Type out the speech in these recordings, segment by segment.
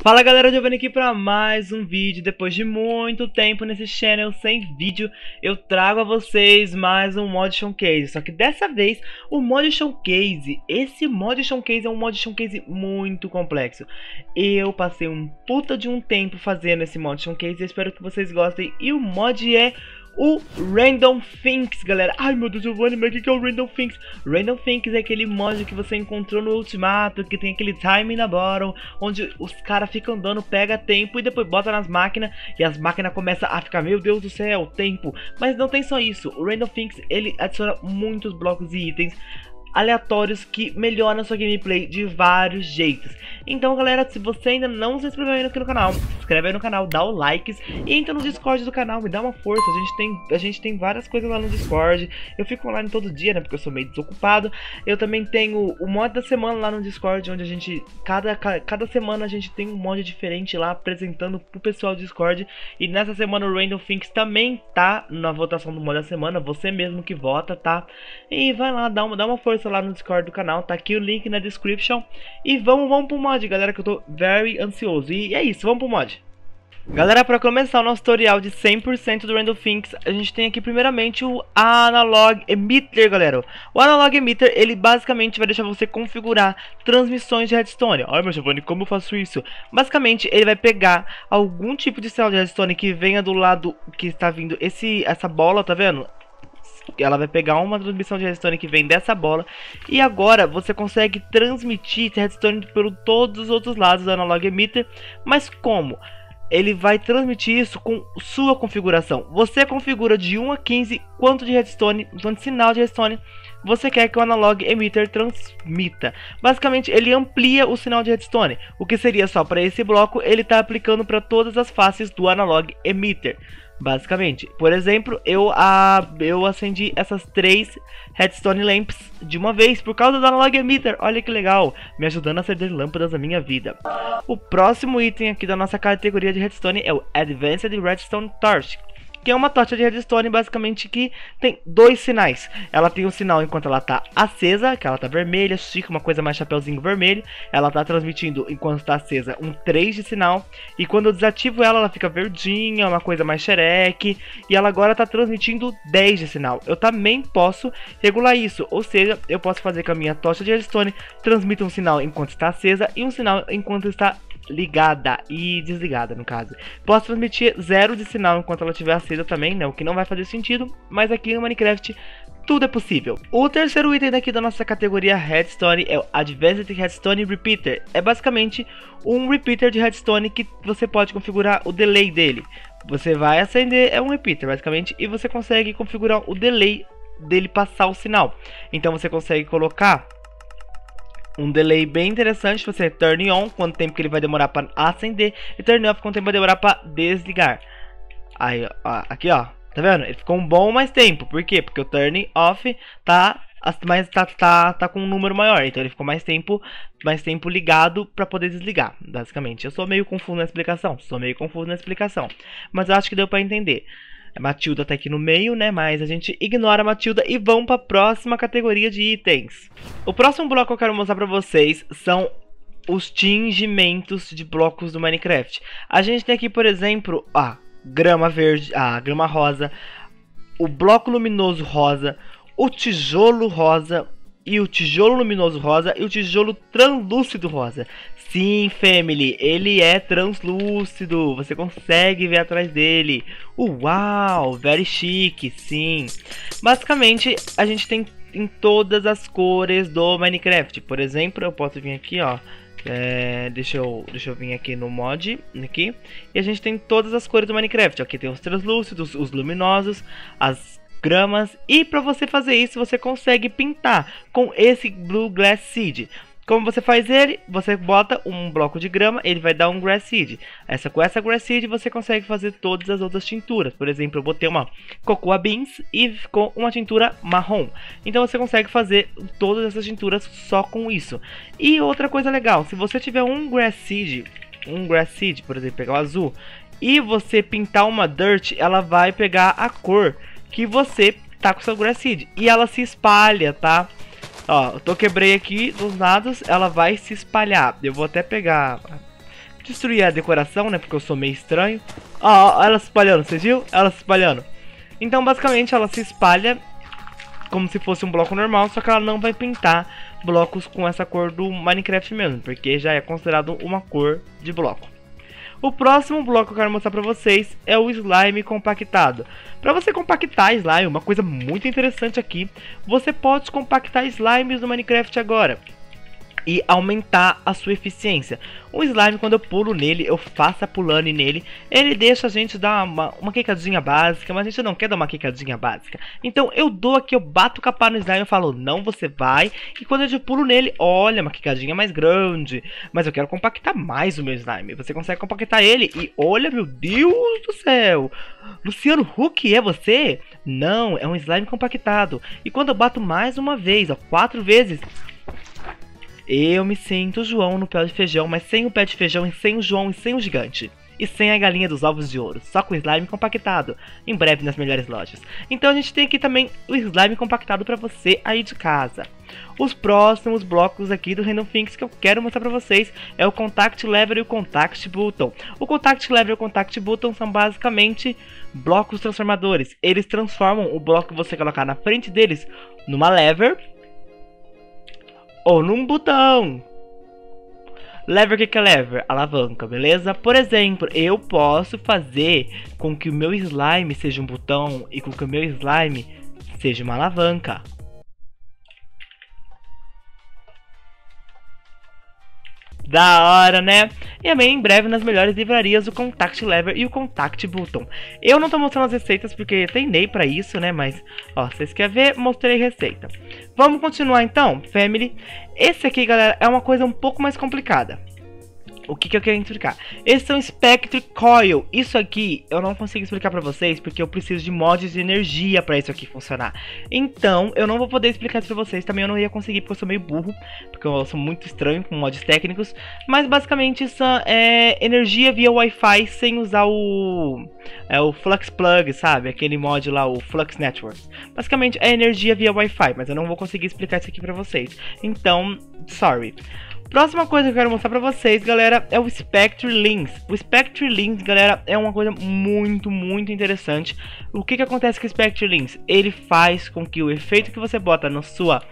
Fala galera, Giovanni aqui para mais um vídeo. Depois de muito tempo nesse channel sem vídeo, eu trago a vocês mais um mod showcase. Só que dessa vez, o mod showcase, esse mod showcase é um mod showcase muito complexo. Eu passei um puta de um tempo fazendo esse mod showcase, espero que vocês gostem. E o mod é o Random Things, galera. Ai, meu Deus, Giovanni, mas o que é o Random Things? Random Things é aquele mod que você encontrou no Ultimato, que tem aquele time na bottom, onde os caras ficam andando, pega tempo e depois bota nas máquinas, e as máquinas começam a ficar, meu Deus do céu, tempo. Mas não tem só isso, o Random Things, ele adiciona muitos blocos e itens aleatórios que melhoram a sua gameplay de vários jeitos. Então galera, se você ainda não se inscreveu ainda aqui no canal, se inscreve aí no canal, dá o likes e entra no Discord do canal, me dá uma força, a gente tem, a gente tem várias coisas lá no Discord, eu fico online todo dia, né, porque eu sou meio desocupado, eu também tenho o mod da semana lá no Discord, onde a gente, cada, cada semana a gente tem um mod diferente lá, apresentando pro pessoal do Discord, e nessa semana o Random Things também tá na votação do mod da semana, você mesmo que vota, tá? E vai lá, dá uma, dá uma força lá no Discord do canal, tá aqui o link na description, e vamos, vamos pro mod galera, que eu tô very ansioso. E é isso, vamos pro mod. Galera, para começar o nosso tutorial de 100% do Random Things, a gente tem aqui primeiramente o Analog Emitter, galera. O Analog Emitter, ele basicamente vai deixar você configurar transmissões de redstone. Ai, meu Giovanni, como eu faço isso? Basicamente, ele vai pegar algum tipo de sinal de redstone que venha do lado que está vindo esse, essa bola, tá vendo? Ela vai pegar uma transmissão de redstone que vem dessa bola e agora você consegue transmitir redstone por todos os outros lados do analog emitter, mas como? Ele vai transmitir isso com sua configuração. Você configura de 1 a 15 quanto de redstone, quanto sinal de redstone você quer que o analog emitter transmita. Basicamente, ele amplia o sinal de redstone. O que seria só para esse bloco, ele está aplicando para todas as faces do analog emitter. Basicamente, por exemplo, eu, a, eu acendi essas três Redstone Lamps de uma vez por causa do Analog Emitter. Olha que legal, me ajudando a acender lâmpadas na minha vida. O próximo item aqui da nossa categoria de Redstone é o Advanced Redstone Torch que é uma tocha de redstone basicamente que tem dois sinais. Ela tem um sinal enquanto ela tá acesa, que ela tá vermelha, chique, uma coisa mais chapeuzinho vermelho. Ela tá transmitindo enquanto tá acesa um 3 de sinal. E quando eu desativo ela, ela fica verdinha, uma coisa mais xereque. E ela agora tá transmitindo 10 de sinal. Eu também posso regular isso, ou seja, eu posso fazer com a minha tocha de redstone transmita um sinal enquanto está acesa e um sinal enquanto está ligada e desligada, no caso. Posso transmitir zero de sinal enquanto ela estiver acesa também, né? O que não vai fazer sentido, mas aqui no Minecraft tudo é possível. O terceiro item daqui da nossa categoria Redstone é o Advanced Redstone Repeater. É basicamente um repeater de redstone que você pode configurar o delay dele. Você vai acender, é um repeater basicamente, e você consegue configurar o delay dele passar o sinal. Então você consegue colocar um delay bem interessante, você turn on, quanto tempo que ele vai demorar para acender, e turn off, quanto tempo vai demorar para desligar. Aí, ó, aqui ó, tá vendo? Ele ficou um bom mais tempo, por quê? Porque o turn off tá mas tá, tá, tá com um número maior, então ele ficou mais tempo, mais tempo ligado para poder desligar, basicamente. Eu sou meio confuso na explicação, sou meio confuso na explicação, mas eu acho que deu para entender. A Matilda tá aqui no meio, né? Mas a gente ignora a Matilda e vamos para a próxima categoria de itens. O próximo bloco que eu quero mostrar para vocês são os tingimentos de blocos do Minecraft. A gente tem aqui, por exemplo, a grama verde, a grama rosa, o bloco luminoso rosa, o tijolo rosa, e o tijolo luminoso rosa e o tijolo translúcido rosa. Sim, family, ele é translúcido, você consegue ver atrás dele. Uau, very chique, sim. Basicamente, a gente tem em todas as cores do Minecraft. Por exemplo, eu posso vir aqui, ó. É, deixa, eu, deixa eu vir aqui no mod aqui E a gente tem todas as cores do Minecraft Aqui tem os translúcidos, os luminosos As gramas e para você fazer isso você consegue pintar com esse Blue Glass Seed. Como você faz ele? Você bota um bloco de grama, ele vai dar um grass seed. Essa, com essa grass seed você consegue fazer todas as outras tinturas. Por exemplo, eu botei uma cocoa beans e ficou uma tintura marrom. Então você consegue fazer todas essas tinturas só com isso. E outra coisa legal, se você tiver um grass seed, um grass seed, por exemplo, pegar o azul, e você pintar uma dirt, ela vai pegar a cor que você tá com seu grass seed. E ela se espalha, tá? Ó, eu tô quebrei aqui dos lados, ela vai se espalhar. Eu vou até pegar... destruir a decoração, né? Porque eu sou meio estranho. Ó, ó ela se espalhando, vocês viram? Ela se espalhando. Então, basicamente, ela se espalha como se fosse um bloco normal, só que ela não vai pintar blocos com essa cor do Minecraft mesmo, porque já é considerado uma cor de bloco. O próximo bloco que eu quero mostrar pra vocês é o slime compactado. Para você compactar slime, uma coisa muito interessante aqui, você pode compactar slimes no Minecraft agora e aumentar a sua eficiência. O slime, quando eu pulo nele, eu faço a pulando nele, ele deixa a gente dar uma, uma quicadinha básica, mas a gente não quer dar uma quicadinha básica. Então eu dou aqui, eu bato o capá no slime, eu falo, não, você vai. E quando eu pulo nele, olha, uma quicadinha mais grande. Mas eu quero compactar mais o meu slime. Você consegue compactar ele e olha, meu Deus do céu. Luciano Huck, é você? Não, é um slime compactado. E quando eu bato mais uma vez, ó, quatro vezes, eu me sinto João no pé de feijão, mas sem o pé de feijão e sem o João e sem o gigante. E sem a galinha dos ovos de ouro, só com o slime compactado, em breve nas melhores lojas. Então a gente tem aqui também o slime compactado para você aí de casa. Os próximos blocos aqui do Random Things que eu quero mostrar para vocês é o Contact Lever e o Contact Button. O Contact Lever e o Contact Button são basicamente blocos transformadores. Eles transformam o bloco que você colocar na frente deles numa lever ou num botão. Lever, o que, que é lever? Alavanca, beleza? Por exemplo, eu posso fazer com que o meu slime seja um botão e com que o meu slime seja uma alavanca. Da hora, né? E também em breve nas melhores livrarias o Contact Lever e o Contact Button. Eu não tô mostrando as receitas porque treinei pra isso, né? Mas, ó, vocês querem ver? Mostrei receita. Vamos continuar então, Family. Esse aqui, galera, é uma coisa um pouco mais complicada. O que, que eu quero explicar? Esses são Spectre Coil. Isso aqui eu não consigo explicar pra vocês porque eu preciso de mods de energia pra isso aqui funcionar. Então eu não vou poder explicar isso pra vocês. Também eu não ia conseguir porque eu sou meio burro. Porque eu sou muito estranho com mods técnicos. Mas basicamente isso é energia via Wi-Fi sem usar o, é, o Flux Plug, sabe? Aquele mod lá, o Flux Network. Basicamente é energia via Wi-Fi. Mas eu não vou conseguir explicar isso aqui pra vocês. Então, sorry. Próxima coisa que eu quero mostrar pra vocês, galera, é o Spectre Links. O Spectre Links, galera, é uma coisa muito, muito interessante. O que que acontece com o Spectre Links? Ele faz com que o efeito que você bota no sua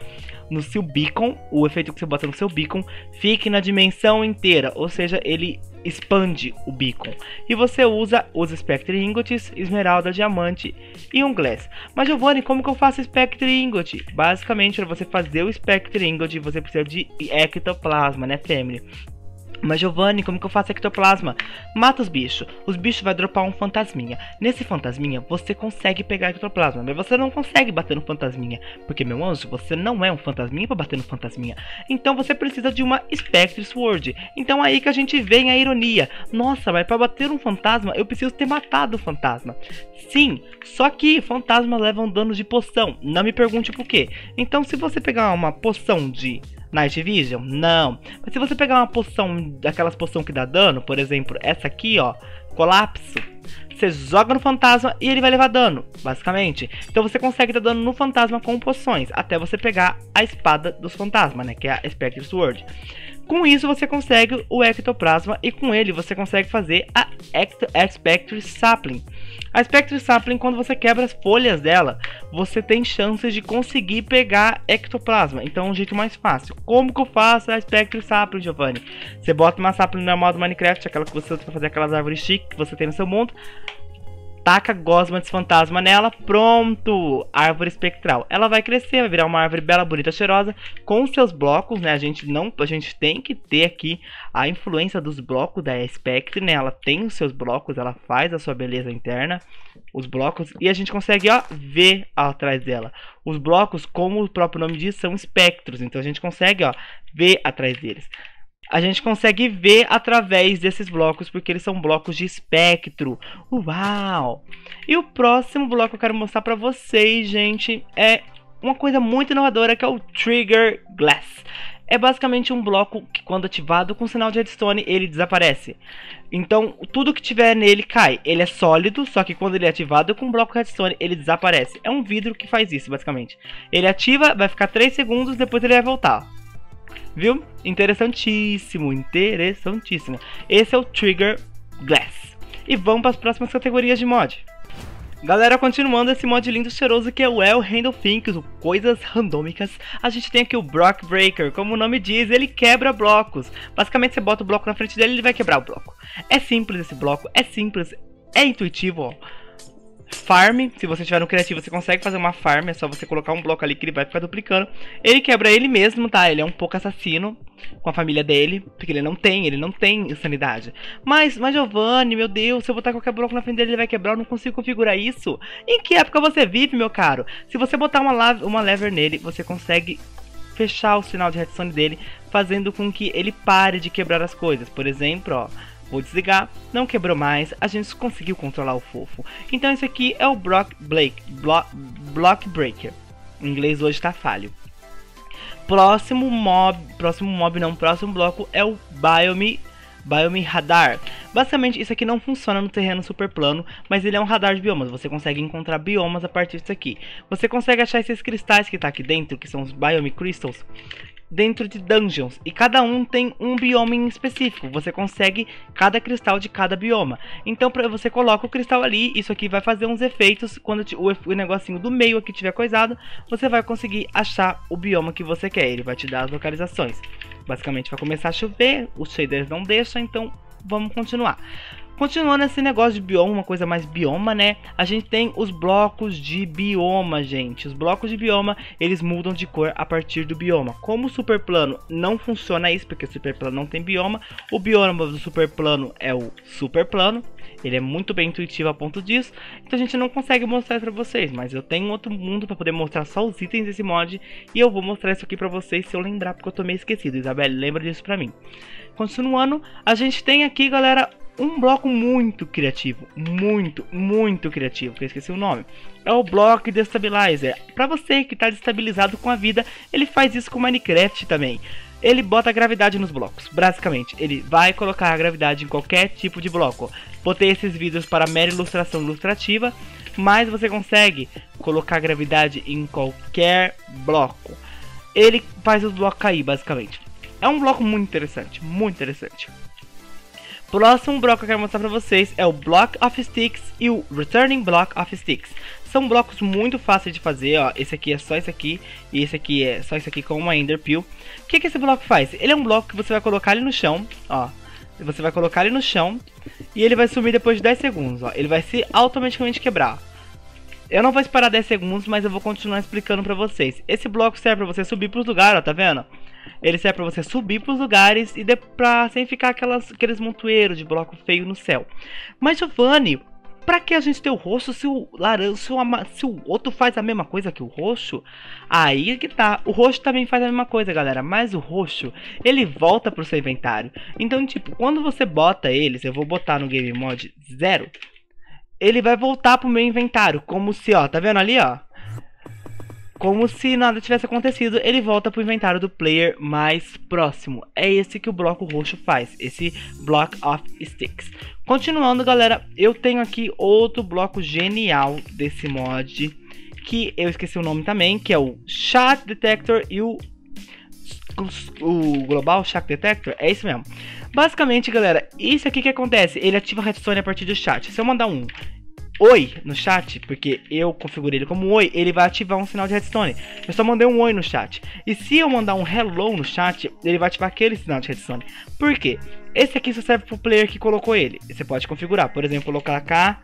no seu beacon, o efeito que você bota no seu beacon, fique na dimensão inteira, ou seja, ele expande o beacon. E você usa os Spectre Ingots, Esmeralda, Diamante e um Glass. Mas Giovanni, como que eu faço Spectre Ingot? Basicamente, para você fazer o Spectre Ingot, você precisa de Ectoplasma, né, Family? Mas Giovanni, como que eu faço ectoplasma? Mata os bichos. Os bichos vai dropar um fantasminha. Nesse fantasminha, você consegue pegar ectoplasma. Mas você não consegue bater no fantasminha. Porque, meu anjo, você não é um fantasminha para bater no fantasminha. Então você precisa de uma Spectre Sword. Então aí que a gente vem a ironia. Nossa, mas para bater um fantasma, eu preciso ter matado o fantasma. Sim, só que fantasmas levam dano de poção. Não me pergunte por quê. Então se você pegar uma poção de Night Vision? Não. Mas se você pegar uma poção, daquelas poção que dá dano, por exemplo, essa aqui, ó, colapso, você joga no fantasma e ele vai levar dano, basicamente. Então você consegue dar dano no fantasma com poções, até você pegar a espada dos fantasmas, né, que é a Spectre Sword. Com isso você consegue o Ectoplasma e com ele você consegue fazer a Ecto Spectre Sapling. A Spectre Sapling, quando você quebra as folhas dela, você tem chances de conseguir pegar Ectoplasma. Então é um jeito mais fácil. Como que eu faço a Spectre Sapling, Giovanni? Você bota uma Sapling normal do Minecraft, aquela que você usa pra fazer aquelas árvores chiques que você tem no seu mundo taca gosma de fantasma nela, pronto! Árvore espectral. Ela vai crescer, vai virar uma árvore bela, bonita, cheirosa, com seus blocos, né? A gente não, a gente tem que ter aqui a influência dos blocos da Spectre, né? Ela tem os seus blocos, ela faz a sua beleza interna, os blocos, e a gente consegue, ó, ver atrás dela. Os blocos, como o próprio nome diz, são espectros, então a gente consegue, ó, ver atrás deles a gente consegue ver através desses blocos, porque eles são blocos de espectro. Uau! E o próximo bloco que eu quero mostrar para vocês, gente, é uma coisa muito inovadora que é o Trigger Glass. É basicamente um bloco que quando ativado com sinal de redstone ele desaparece. Então tudo que tiver nele cai. Ele é sólido, só que quando ele é ativado com um bloco redstone ele desaparece. É um vidro que faz isso basicamente. Ele ativa, vai ficar 3 segundos, depois ele vai voltar. Viu? Interessantíssimo, interessantíssimo. Esse é o Trigger Glass. E vamos para as próximas categorias de mod. Galera, continuando esse mod lindo cheiroso que é o El Handle Things, Coisas Randômicas, a gente tem aqui o Block Breaker, como o nome diz, ele quebra blocos. Basicamente você bota o bloco na frente dele e ele vai quebrar o bloco. É simples esse bloco, é simples, é intuitivo, ó farm, se você tiver no criativo, você consegue fazer uma farm, é só você colocar um bloco ali que ele vai ficar duplicando. Ele quebra ele mesmo, tá? Ele é um pouco assassino com a família dele, porque ele não tem, ele não tem insanidade. Mas, mas Giovanni, meu Deus, se eu botar qualquer bloco na frente dele, ele vai quebrar, eu não consigo configurar isso. Em que época você vive, meu caro? Se você botar uma, uma lever nele, você consegue fechar o sinal de redstone dele, fazendo com que ele pare de quebrar as coisas. Por exemplo, ó, Vou desligar, não quebrou mais, a gente conseguiu controlar o fofo. Então esse aqui é o Block, Blake, Block, Breaker. Em inglês hoje tá falho. Próximo mob, próximo mob não, próximo bloco é o Biome, Biome Radar. Basicamente isso aqui não funciona no terreno super plano, mas ele é um radar de biomas. Você consegue encontrar biomas a partir disso aqui. Você consegue achar esses cristais que tá aqui dentro, que são os Biome Crystals dentro de dungeons e cada um tem um bioma em específico. Você consegue cada cristal de cada bioma. Então para você coloca o cristal ali, isso aqui vai fazer uns efeitos quando o, o negocinho do meio aqui tiver coisado, você vai conseguir achar o bioma que você quer. Ele vai te dar as localizações. Basicamente vai começar a chover, os shaders não deixam, então vamos continuar. Continuando esse negócio de bioma, uma coisa mais bioma, né? A gente tem os blocos de bioma, gente. Os blocos de bioma, eles mudam de cor a partir do bioma. Como o super plano não funciona isso, porque o super plano não tem bioma, o bioma do super plano é o super plano. Ele é muito bem intuitivo a ponto disso, então a gente não consegue mostrar para vocês, mas eu tenho outro mundo para poder mostrar só os itens desse mod e eu vou mostrar isso aqui para vocês se eu lembrar, porque eu tô meio esquecido. Isabelle, lembra disso para mim. Continuando, a gente tem aqui, galera, um bloco muito criativo, muito, muito criativo, que eu esqueci o nome. É o Block Destabilizer. Para você que está destabilizado com a vida, ele faz isso com Minecraft também. Ele bota a gravidade nos blocos, basicamente. Ele vai colocar a gravidade em qualquer tipo de bloco. Botei esses vídeos para mera ilustração ilustrativa, mas você consegue colocar a gravidade em qualquer bloco. Ele faz os blocos cair, basicamente. É um bloco muito interessante, muito interessante. Próximo bloco que eu quero mostrar pra vocês é o Block of Sticks e o Returning Block of Sticks. São blocos muito fáceis de fazer, ó. Esse aqui é só esse aqui e esse aqui é só esse aqui com uma Ender Peel. O que, que esse bloco faz? Ele é um bloco que você vai colocar ali no chão, ó. Você vai colocar ele no chão e ele vai sumir depois de 10 segundos, ó. Ele vai se automaticamente quebrar. Eu não vou esperar 10 segundos, mas eu vou continuar explicando pra vocês. Esse bloco serve pra você subir pros lugares, ó, tá vendo? Ele serve para você subir para os lugares e de, sem ficar aquelas, aqueles montoeiros de bloco feio no céu. Mas Giovanni, Pra que a gente ter o roxo se o laranja, se o, se o outro faz a mesma coisa que o roxo? Aí que tá. O roxo também faz a mesma coisa, galera. Mas o roxo, ele volta pro seu inventário. Então, tipo, quando você bota eles, eu vou botar no Game Mode 0, ele vai voltar pro meu inventário. Como se, ó, tá vendo ali, ó? Como se nada tivesse acontecido, ele volta para o inventário do player mais próximo. É esse que o bloco roxo faz, esse Block of Sticks. Continuando, galera, eu tenho aqui outro bloco genial desse mod, que eu esqueci o nome também, que é o Chat Detector e o, o Global Chat Detector, é isso mesmo. Basicamente, galera, isso aqui que acontece, ele ativa redstone a partir do chat. Se eu mandar um oi no chat, porque eu configurei ele como oi, ele vai ativar um sinal de redstone. Eu só mandei um oi no chat. E se eu mandar um hello no chat, ele vai ativar aquele sinal de redstone. Por quê? Esse aqui só serve pro player que colocou ele. Você pode configurar, por exemplo, colocar cá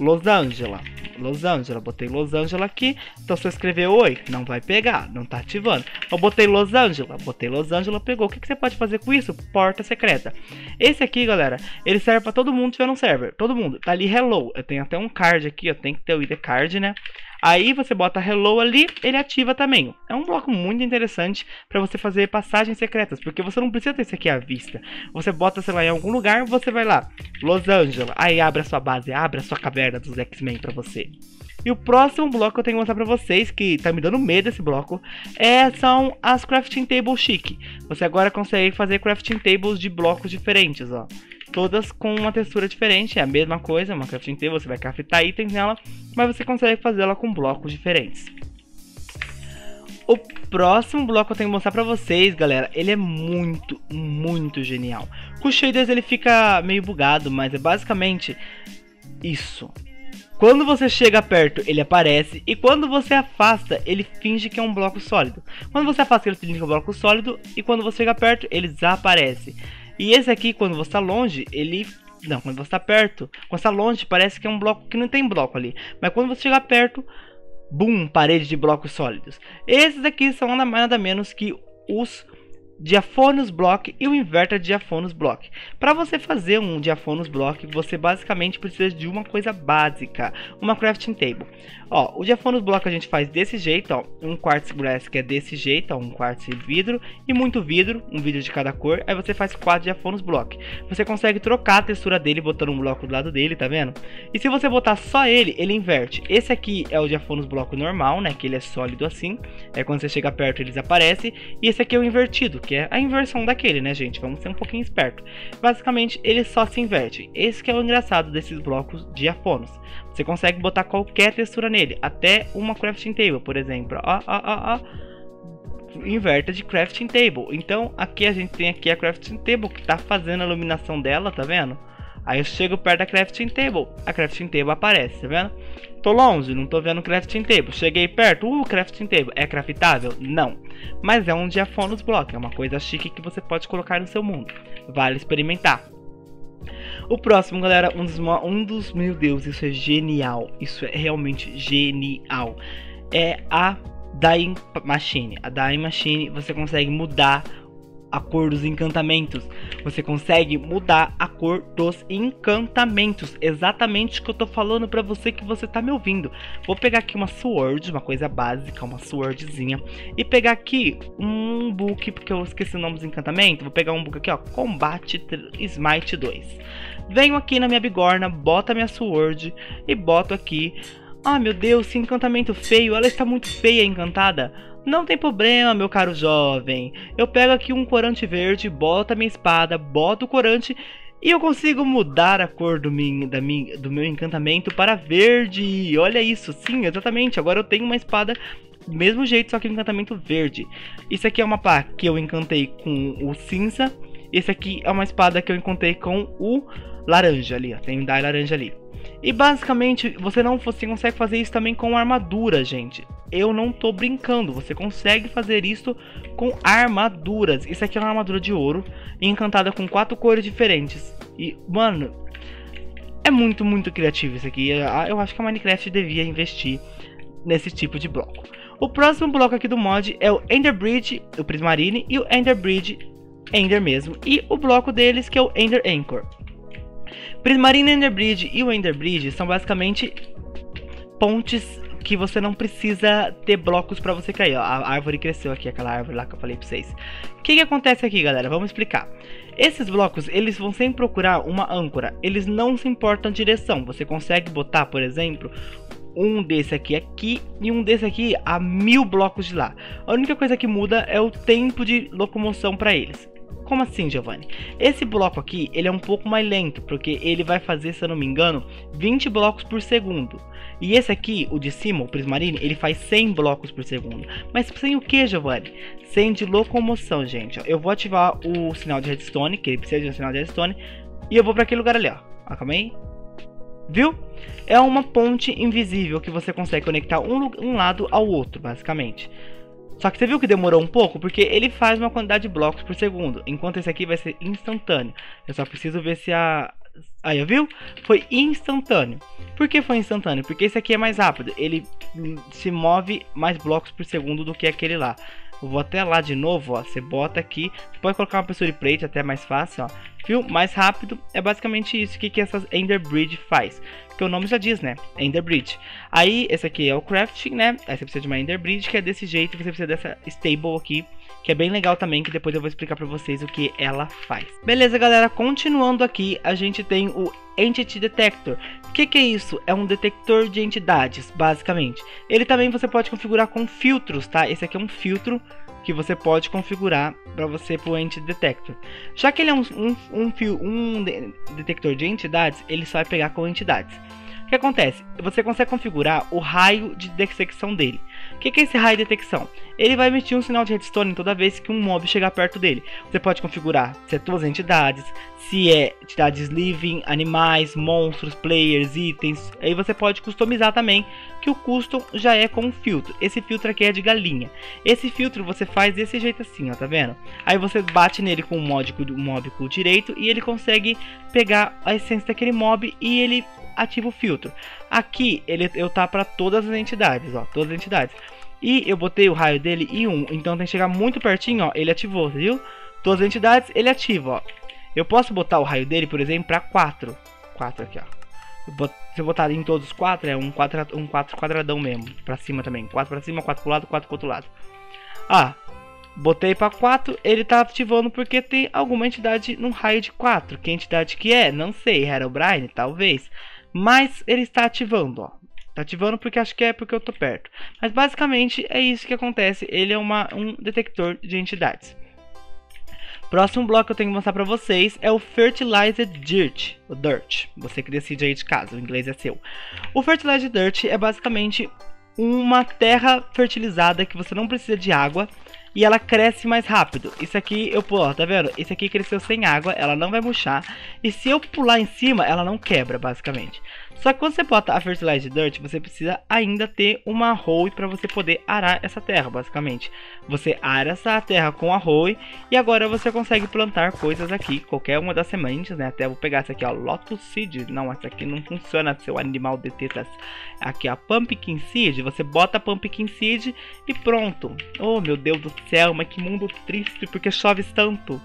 Los Angeles. Los Angeles, botei Los Angeles aqui. Então se eu escrever oi, não vai pegar, não tá ativando. Eu botei Los Angeles, botei Los Angeles, pegou. O que, que você pode fazer com isso? Porta secreta. Esse aqui, galera, ele serve para todo mundo que tiver um server. Todo mundo. Tá ali hello. Eu tenho até um card aqui, eu tenho que ter o ID card, né? Aí você bota hello ali, ele ativa também. É um bloco muito interessante para você fazer passagens secretas, porque você não precisa ter isso aqui à vista. Você bota, sei lá, em algum lugar, você vai lá, Los Angeles, aí abre a sua base, abre a sua caverna dos X-Men para você. E o próximo bloco que eu tenho que mostrar pra vocês, que tá me dando medo esse bloco, é, são as crafting tables chique. Você agora consegue fazer crafting tables de blocos diferentes, ó todas com uma textura diferente, é a mesma coisa, uma crafting table, você vai craftar itens nela, mas você consegue fazê-la com blocos diferentes. O próximo bloco que eu tenho que mostrar pra vocês, galera, ele é muito, muito genial. Com os shaders ele fica meio bugado, mas é basicamente isso. Quando você chega perto, ele aparece, e quando você afasta, ele finge que é um bloco sólido. Quando você afasta, ele finge que é um bloco sólido, e quando você chega perto, ele desaparece. E esse aqui, quando você está longe, ele... Não, quando você está perto, quando está longe, parece que é um bloco que não tem bloco ali. Mas quando você chega perto, Boom, parede de blocos sólidos. Esses aqui são nada mais nada menos que os diaphonos block e o inverter diaphonos block. Para você fazer um diaphonos block, você basicamente precisa de uma coisa básica, uma crafting table. Ó, o diaphonos block a gente faz desse jeito, ó, um quartz glass que é desse jeito, ó, um quartz vidro e muito vidro, um vidro de cada cor. Aí você faz quatro diaphonos block. Você consegue trocar a textura dele botando um bloco do lado dele, tá vendo? E se você botar só ele, ele inverte. Esse aqui é o diaphonos block normal, né, que ele é sólido assim. É quando você chega perto ele desaparece. E esse aqui é o invertido, que é a inversão daquele, né, gente? Vamos ser um pouquinho esperto. Basicamente, ele só se inverte. Esse que é o engraçado desses blocos diafonos. Você consegue botar qualquer textura nele, até uma crafting table, por exemplo. Ó, ó, ó, ó. Inverta de crafting table. Então, aqui a gente tem aqui a crafting table que tá fazendo a iluminação dela, tá vendo? Aí eu chego perto da crafting table, a crafting table aparece, tá vendo? Tô longe, não tô vendo crafting table. Cheguei perto, uh, crafting table. É craftável? Não. Mas é um diaphonos block, é uma coisa chique que você pode colocar no seu mundo. Vale experimentar. O próximo, galera, um dos, um dos. Meu Deus, isso é genial. Isso é realmente genial. É a Dying Machine. A Dying Machine você consegue mudar a cor dos encantamentos. Você consegue mudar a cor dos encantamentos. Exatamente o que eu tô falando para você que você tá me ouvindo. Vou pegar aqui uma sword, uma coisa básica, uma swordzinha. E pegar aqui um book, porque eu esqueci o nome dos encantamentos. Vou pegar um book aqui, ó. Combate Smite 2. Venho aqui na minha bigorna, boto a minha sword e boto aqui. Ah, meu Deus, que encantamento feio. Ela está muito feia, encantada. Não tem problema, meu caro jovem. Eu pego aqui um corante verde, boto a minha espada, boto o corante e eu consigo mudar a cor do, min, da min, do meu encantamento para verde. Olha isso, sim, exatamente. Agora eu tenho uma espada do mesmo jeito, só que encantamento verde. Isso aqui é uma pá que eu encantei com o cinza. Esse aqui é uma espada que eu encantei com o laranja ali, ó. Tem um dye laranja ali. E basicamente, você não você consegue fazer isso também com armadura, gente. Eu não tô brincando, você consegue fazer isso com armaduras. Isso aqui é uma armadura de ouro, encantada com quatro cores diferentes. E, mano, é muito, muito criativo isso aqui. Eu acho que a Minecraft devia investir nesse tipo de bloco. O próximo bloco aqui do mod é o Ender Bridge, o Prismarine, e o Ender Bridge Ender mesmo. E o bloco deles que é o Ender Anchor. Prismarine Ender Bridge e o Ender Bridge são basicamente pontes que você não precisa ter blocos para você cair. Ó, a árvore cresceu aqui, aquela árvore lá que eu falei para vocês. O que, que acontece aqui, galera? Vamos explicar. Esses blocos, eles vão sempre procurar uma âncora. Eles não se importam direção. Você consegue botar, por exemplo, um desse aqui aqui e um desse aqui a mil blocos de lá. A única coisa que muda é o tempo de locomoção para eles. Como assim, Giovanni? Esse bloco aqui, ele é um pouco mais lento, porque ele vai fazer, se eu não me engano, 20 blocos por segundo. E esse aqui, o de cima, o Prismarine, ele faz 100 blocos por segundo. Mas sem o que, Giovanni? Sem de locomoção, gente. Eu vou ativar o sinal de redstone, que ele precisa de um sinal de redstone, e eu vou para aquele lugar ali, ó. ó aí. Viu? É uma ponte invisível que você consegue conectar um, um lado ao outro, basicamente. Só que você viu que demorou um pouco? Porque ele faz uma quantidade de blocos por segundo. Enquanto esse aqui vai ser instantâneo. Eu só preciso ver se a... Aí, viu? Foi instantâneo. Por que foi instantâneo? Porque esse aqui é mais rápido. Ele se move mais blocos por segundo do que aquele lá. Eu vou até lá de novo, ó. Você bota aqui. Você pode colocar uma pessoa de plate, até mais fácil, ó. Viu? Mais rápido. É basicamente isso que, que essa Ender Bridge faz. Porque o nome já diz, né? Ender Bridge. Aí, esse aqui é o crafting, né? Aí você precisa de uma Ender Bridge, que é desse jeito. Você precisa dessa stable aqui, que é bem legal também, que depois eu vou explicar pra vocês o que ela faz. Beleza, galera. Continuando aqui, a gente tem o Entity Detector. O que, que, é isso? É um detector de entidades, basicamente. Ele também você pode configurar com filtros, tá? Esse aqui é um filtro que você pode configurar para você para o Entity Detector. Já que ele é um, um, um, fio, um detector de entidades, ele só vai pegar com entidades. O que acontece? Você consegue configurar o raio de dissecção dele. O que, é esse raio de detecção? Ele vai emitir um sinal de redstone toda vez que um mob chegar perto dele. Você pode configurar se é duas entidades, se é entidades living, animais, monstros, players, itens. Aí você pode customizar também que o custom já é com um filtro. Esse filtro aqui é de galinha. Esse filtro você faz desse jeito assim, ó, tá vendo? Aí você bate nele com o mob, o mob com o direito e ele consegue pegar a essência daquele mob e ele ativa o filtro. Aqui ele eu tá para todas as entidades, ó, todas as entidades. E eu botei o raio dele em 1, então tem que chegar muito pertinho, ó, ele ativou, viu? Todas as entidades ele ativa, ó. Eu posso botar o raio dele, por exemplo, para 4. 4 aqui, ó. Se eu botar em todos os 4, é um 4, um 4 quadradão mesmo. Pra cima também. 4 pra cima, 4 pro lado, 4 pro outro lado. Ah, botei para 4. Ele tá ativando porque tem alguma entidade num raio de 4. Que entidade que é? Não sei. Herobrine? Talvez. Mas ele está ativando, ó. Tá ativando porque acho que é porque eu tô perto. Mas basicamente é isso que acontece. Ele é uma, um detector de entidades. Próximo bloco que eu tenho que mostrar pra vocês é o Fertilized Dirt, o Dirt. Você que decide aí de casa, o inglês é seu. O Fertilized Dirt é basicamente uma terra fertilizada que você não precisa de água e ela cresce mais rápido. Isso aqui eu pô, tá vendo? Esse aqui cresceu sem água, ela não vai murchar. E se eu pular em cima, ela não quebra, basicamente. Só que quando você bota a Fertilized Dirt, você precisa ainda ter uma hoe para você poder arar essa terra, basicamente. Você ara essa terra com a hoe e agora você consegue plantar coisas aqui, qualquer uma das sementes, né? Até vou pegar essa aqui, ó, Lotus Seed. Não, essa aqui não funciona, seu animal de tetas. Aqui, a Pumpkin Seed. Você bota a Pumpkin Seed e pronto. Oh, meu Deus do céu, mas que mundo triste, porque chove tanto.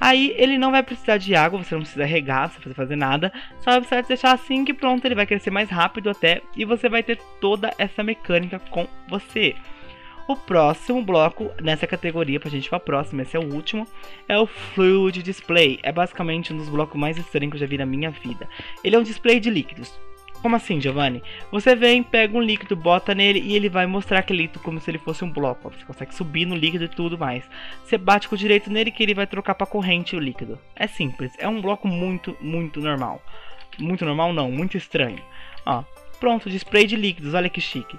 Aí ele não vai precisar de água, você não precisa regar, você não precisa fazer nada. Só vai precisar deixar assim que pronto, ele vai crescer mais rápido até. E você vai ter toda essa mecânica com você. O próximo bloco nessa categoria, pra gente ir pra próxima, esse é o último, é o Fluid Display. É basicamente um dos blocos mais estranhos que eu já vi na minha vida. Ele é um display de líquidos. Como assim, Giovanni? Você vem, pega um líquido, bota nele e ele vai mostrar aquele líquido como se ele fosse um bloco. Você consegue subir no líquido e tudo mais. Você bate com o direito nele que ele vai trocar para corrente o líquido. É simples, é um bloco muito, muito normal. Muito normal não, muito estranho. Ó, pronto, display de líquidos, olha que chique.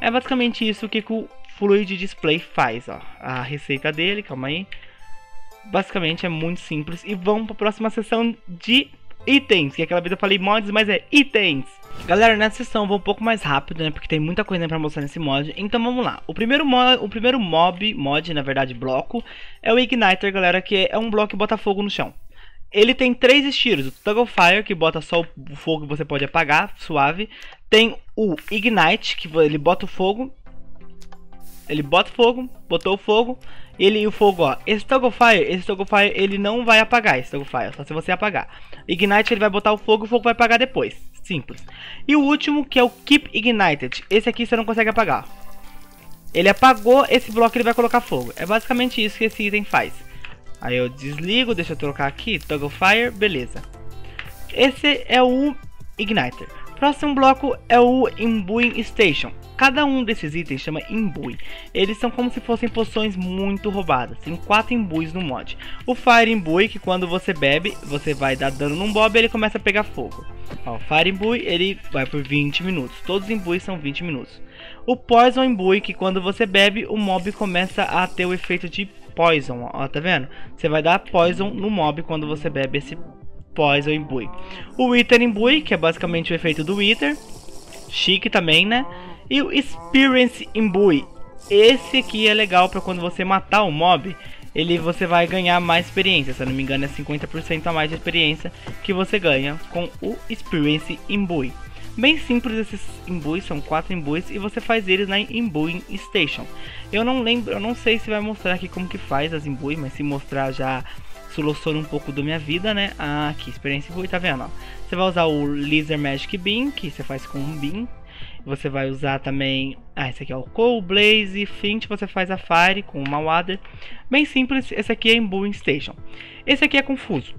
É basicamente isso que o Fluid Display faz, ó. A receita dele, calma aí. Basicamente é muito simples. E vamos para a próxima sessão de itens, que aquela vez eu falei mods, mas é itens. Galera, nessa sessão eu vou um pouco mais rápido, né, porque tem muita coisa pra mostrar nesse mod, então vamos lá. O primeiro, o primeiro mob, mod, na verdade, bloco, é o Igniter, galera, que é um bloco que bota fogo no chão. Ele tem três estilos, o Tug of Fire, que bota só o fogo que você pode apagar, suave. Tem o Ignite, que ele bota o fogo, ele bota fogo, botou o fogo, ele e o fogo, ó. Esse Toggle esse Toggle ele não vai apagar esse Toggle só se você apagar. Ignite, ele vai botar o fogo e o fogo vai apagar depois. Simples. E o último, que é o Keep Ignited. Esse aqui você não consegue apagar. Ele apagou esse bloco, ele vai colocar fogo. É basicamente isso que esse item faz. Aí eu desligo, deixa eu trocar aqui, Toggle Fire, beleza. Esse é o Igniter. Próximo bloco é o Imbuing Station. Cada um desses itens chama imbui. Eles são como se fossem poções muito roubadas. Tem quatro imbuis no mod. O Fire Imbui, que quando você bebe, você vai dar dano num bob e ele começa a pegar fogo. O Fire Imbui, ele vai por 20 minutos. Todos os imbuis são 20 minutos. O Poison Imbui, que quando você bebe, o mob começa a ter o efeito de Poison. Ó, tá vendo? Você vai dar Poison no mob quando você bebe esse Poison Imbui. O Wither Imbui, que é basicamente o efeito do Wither. Chique também, né? E o Experience Imbue. Esse aqui é legal para quando você matar o mob, ele você vai ganhar mais experiência. Se eu não me engano, é 50% a mais de experiência que você ganha com o Experience Imbue. Bem simples esses imbues, são quatro imbues e você faz eles na Imbuing Station. Eu não lembro, eu não sei se vai mostrar aqui como que faz as imbues, mas se mostrar já soluciona um pouco da minha vida, né? Ah, aqui, experiência imbue, tá vendo? Ó? Você vai usar o Laser Magic Beam, que você faz com um beam, você vai usar também. Ah, esse aqui é o Coal Blaze Flint. Você faz a Fire com uma Water. Bem simples. Esse aqui é em Brewing Station. Esse aqui é confuso.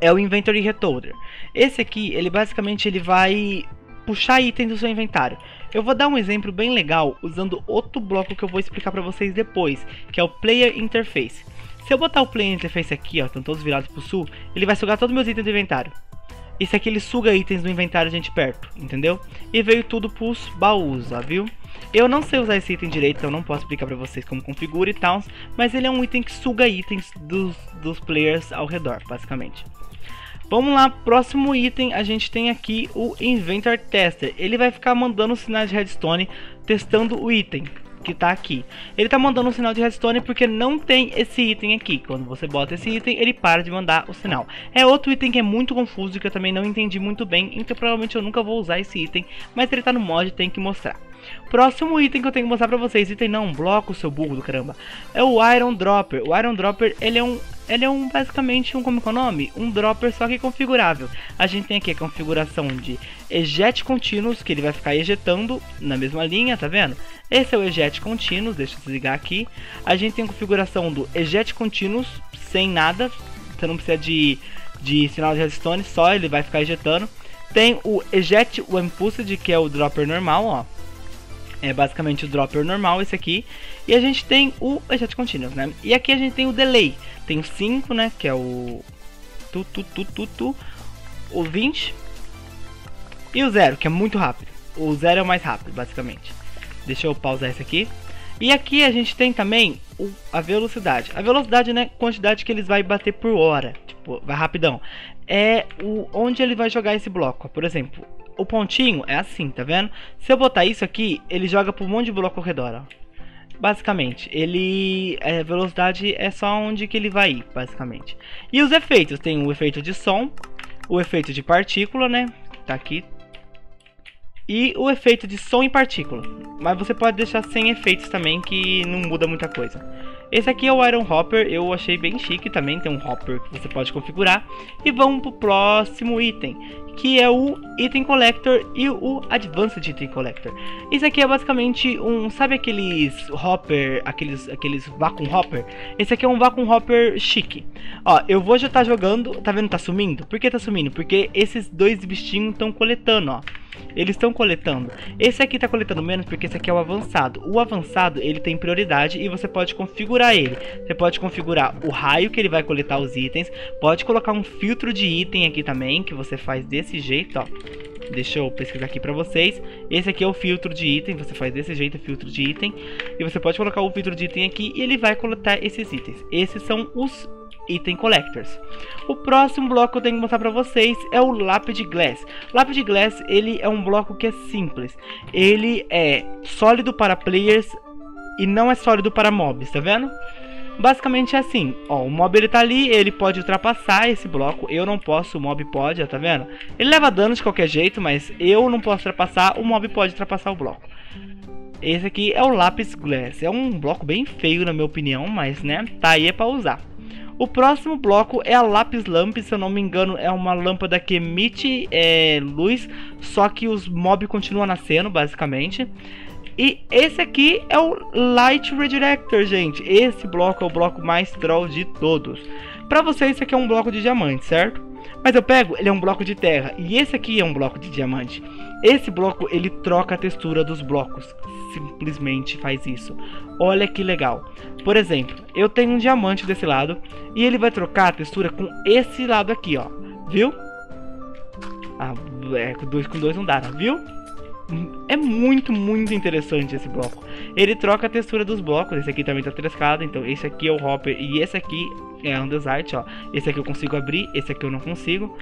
É o Inventory Retoder. Esse aqui, ele basicamente ele vai puxar itens do seu inventário. Eu vou dar um exemplo bem legal usando outro bloco que eu vou explicar para vocês depois, que é o Player Interface. Se eu botar o Player Interface aqui, ó, estão todos virados para o sul, ele vai sugar todos os meus itens do inventário. Esse aqui ele suga itens do inventário de gente perto, entendeu? E veio tudo pros baús, ó, viu? Eu não sei usar esse item direito, então não posso explicar pra vocês como configura e tal, mas ele é um item que suga itens dos, dos players ao redor, basicamente. Vamos lá, próximo item, a gente tem aqui o Inventor Tester. Ele vai ficar mandando sinais de redstone testando o item que tá aqui. Ele tá mandando um sinal de redstone porque não tem esse item aqui. Quando você bota esse item, ele para de mandar o sinal. É outro item que é muito confuso que eu também não entendi muito bem, então provavelmente eu nunca vou usar esse item, mas ele tá no mod e tem que mostrar. Próximo item que eu tenho que mostrar pra vocês, item não, bloco, seu burro do caramba, é o Iron Dropper. O Iron Dropper, ele é um, ele é um basicamente um, como é, o nome? Um dropper só que configurável. A gente tem aqui a configuração de eject contínuos, que ele vai ficar ejetando na mesma linha, tá vendo? Esse é o eject contínuos, deixa eu desligar aqui. A gente tem a configuração do eject contínuos, sem nada, você não precisa de, de sinal de redstone, só ele vai ficar ejetando. Tem o eject one pushed, que é o dropper normal, ó é basicamente o dropper normal esse aqui. E a gente tem o eject contínuo, né? E aqui a gente tem o delay. Tem o 5, né? Que é o... Tu, tu, tu, tu, tu. O 20. E o 0, que é muito rápido. O 0 é o mais rápido, basicamente. Deixa eu pausar esse aqui. E aqui a gente tem também o, a velocidade. A velocidade, né? Quantidade que eles vai bater por hora. Tipo, vai rapidão. É o, onde ele vai jogar esse bloco. Por exemplo, o pontinho é assim, tá vendo? Se eu botar isso aqui, ele joga por um monte de bloco ao redor, ó. Basicamente, ele... A é, velocidade é só onde que ele vai ir, basicamente. E os efeitos, tem o efeito de som, o efeito de partícula, né? Tá aqui. E o efeito de som em partícula. Mas você pode deixar sem efeitos também, que não muda muita coisa. Esse aqui é o Iron Hopper, eu achei bem chique também, tem um hopper que você pode configurar. E vamos pro próximo item, que é o Item Collector e o Advanced Item Collector. Esse aqui é basicamente um, sabe aqueles hopper, aqueles, aqueles vacuum hopper? Esse aqui é um vacuum hopper chique. Ó, eu vou já estar tá jogando, tá vendo tá sumindo? Por que tá sumindo? Porque esses dois bichinhos estão coletando, ó. Eles estão coletando. Esse aqui está coletando menos porque esse aqui é o avançado. O avançado ele tem prioridade e você pode configurar ele. Você pode configurar o raio que ele vai coletar os itens. Pode colocar um filtro de item aqui também que você faz desse jeito, ó. Deixa eu pesquisar aqui pra vocês. Esse aqui é o filtro de item. Você faz desse jeito, filtro de item. E você pode colocar o filtro de item aqui e ele vai coletar esses itens. Esses são os Item Collectors. O próximo bloco que eu tenho que mostrar para vocês é o Lapid Glass. Lapid Glass ele é um bloco que é simples. Ele é sólido para players e não é sólido para mobs, tá vendo? Basicamente é assim, ó, o mob ele tá ali, ele pode ultrapassar esse bloco, eu não posso, o mob pode, ó, tá vendo? Ele leva dano de qualquer jeito, mas eu não posso ultrapassar, o mob pode ultrapassar o bloco. Esse aqui é o Lapis Glass, é um bloco bem feio na minha opinião, mas né, tá aí é pra usar. O próximo bloco é a Lapis Lamp, se eu não me engano, é uma lâmpada que emite é, luz, só que os mobs continuam nascendo, basicamente. E esse aqui é o Light Redirector, gente. Esse bloco é o bloco mais troll de todos. Para você, esse aqui é um bloco de diamante, certo? Mas eu pego, ele é um bloco de terra. E esse aqui é um bloco de diamante. Esse bloco, ele troca a textura dos blocos simplesmente faz isso. Olha que legal. Por exemplo, eu tenho um diamante desse lado e ele vai trocar a textura com esse lado aqui, ó. Viu? Ah, é, dois com dois não dá, né? viu? É muito, muito interessante esse bloco. Ele troca a textura dos blocos. Esse aqui também tá trescado. Então, esse aqui é o Hopper e esse aqui é o Andesite, ó. Esse aqui eu consigo abrir, esse aqui eu não consigo.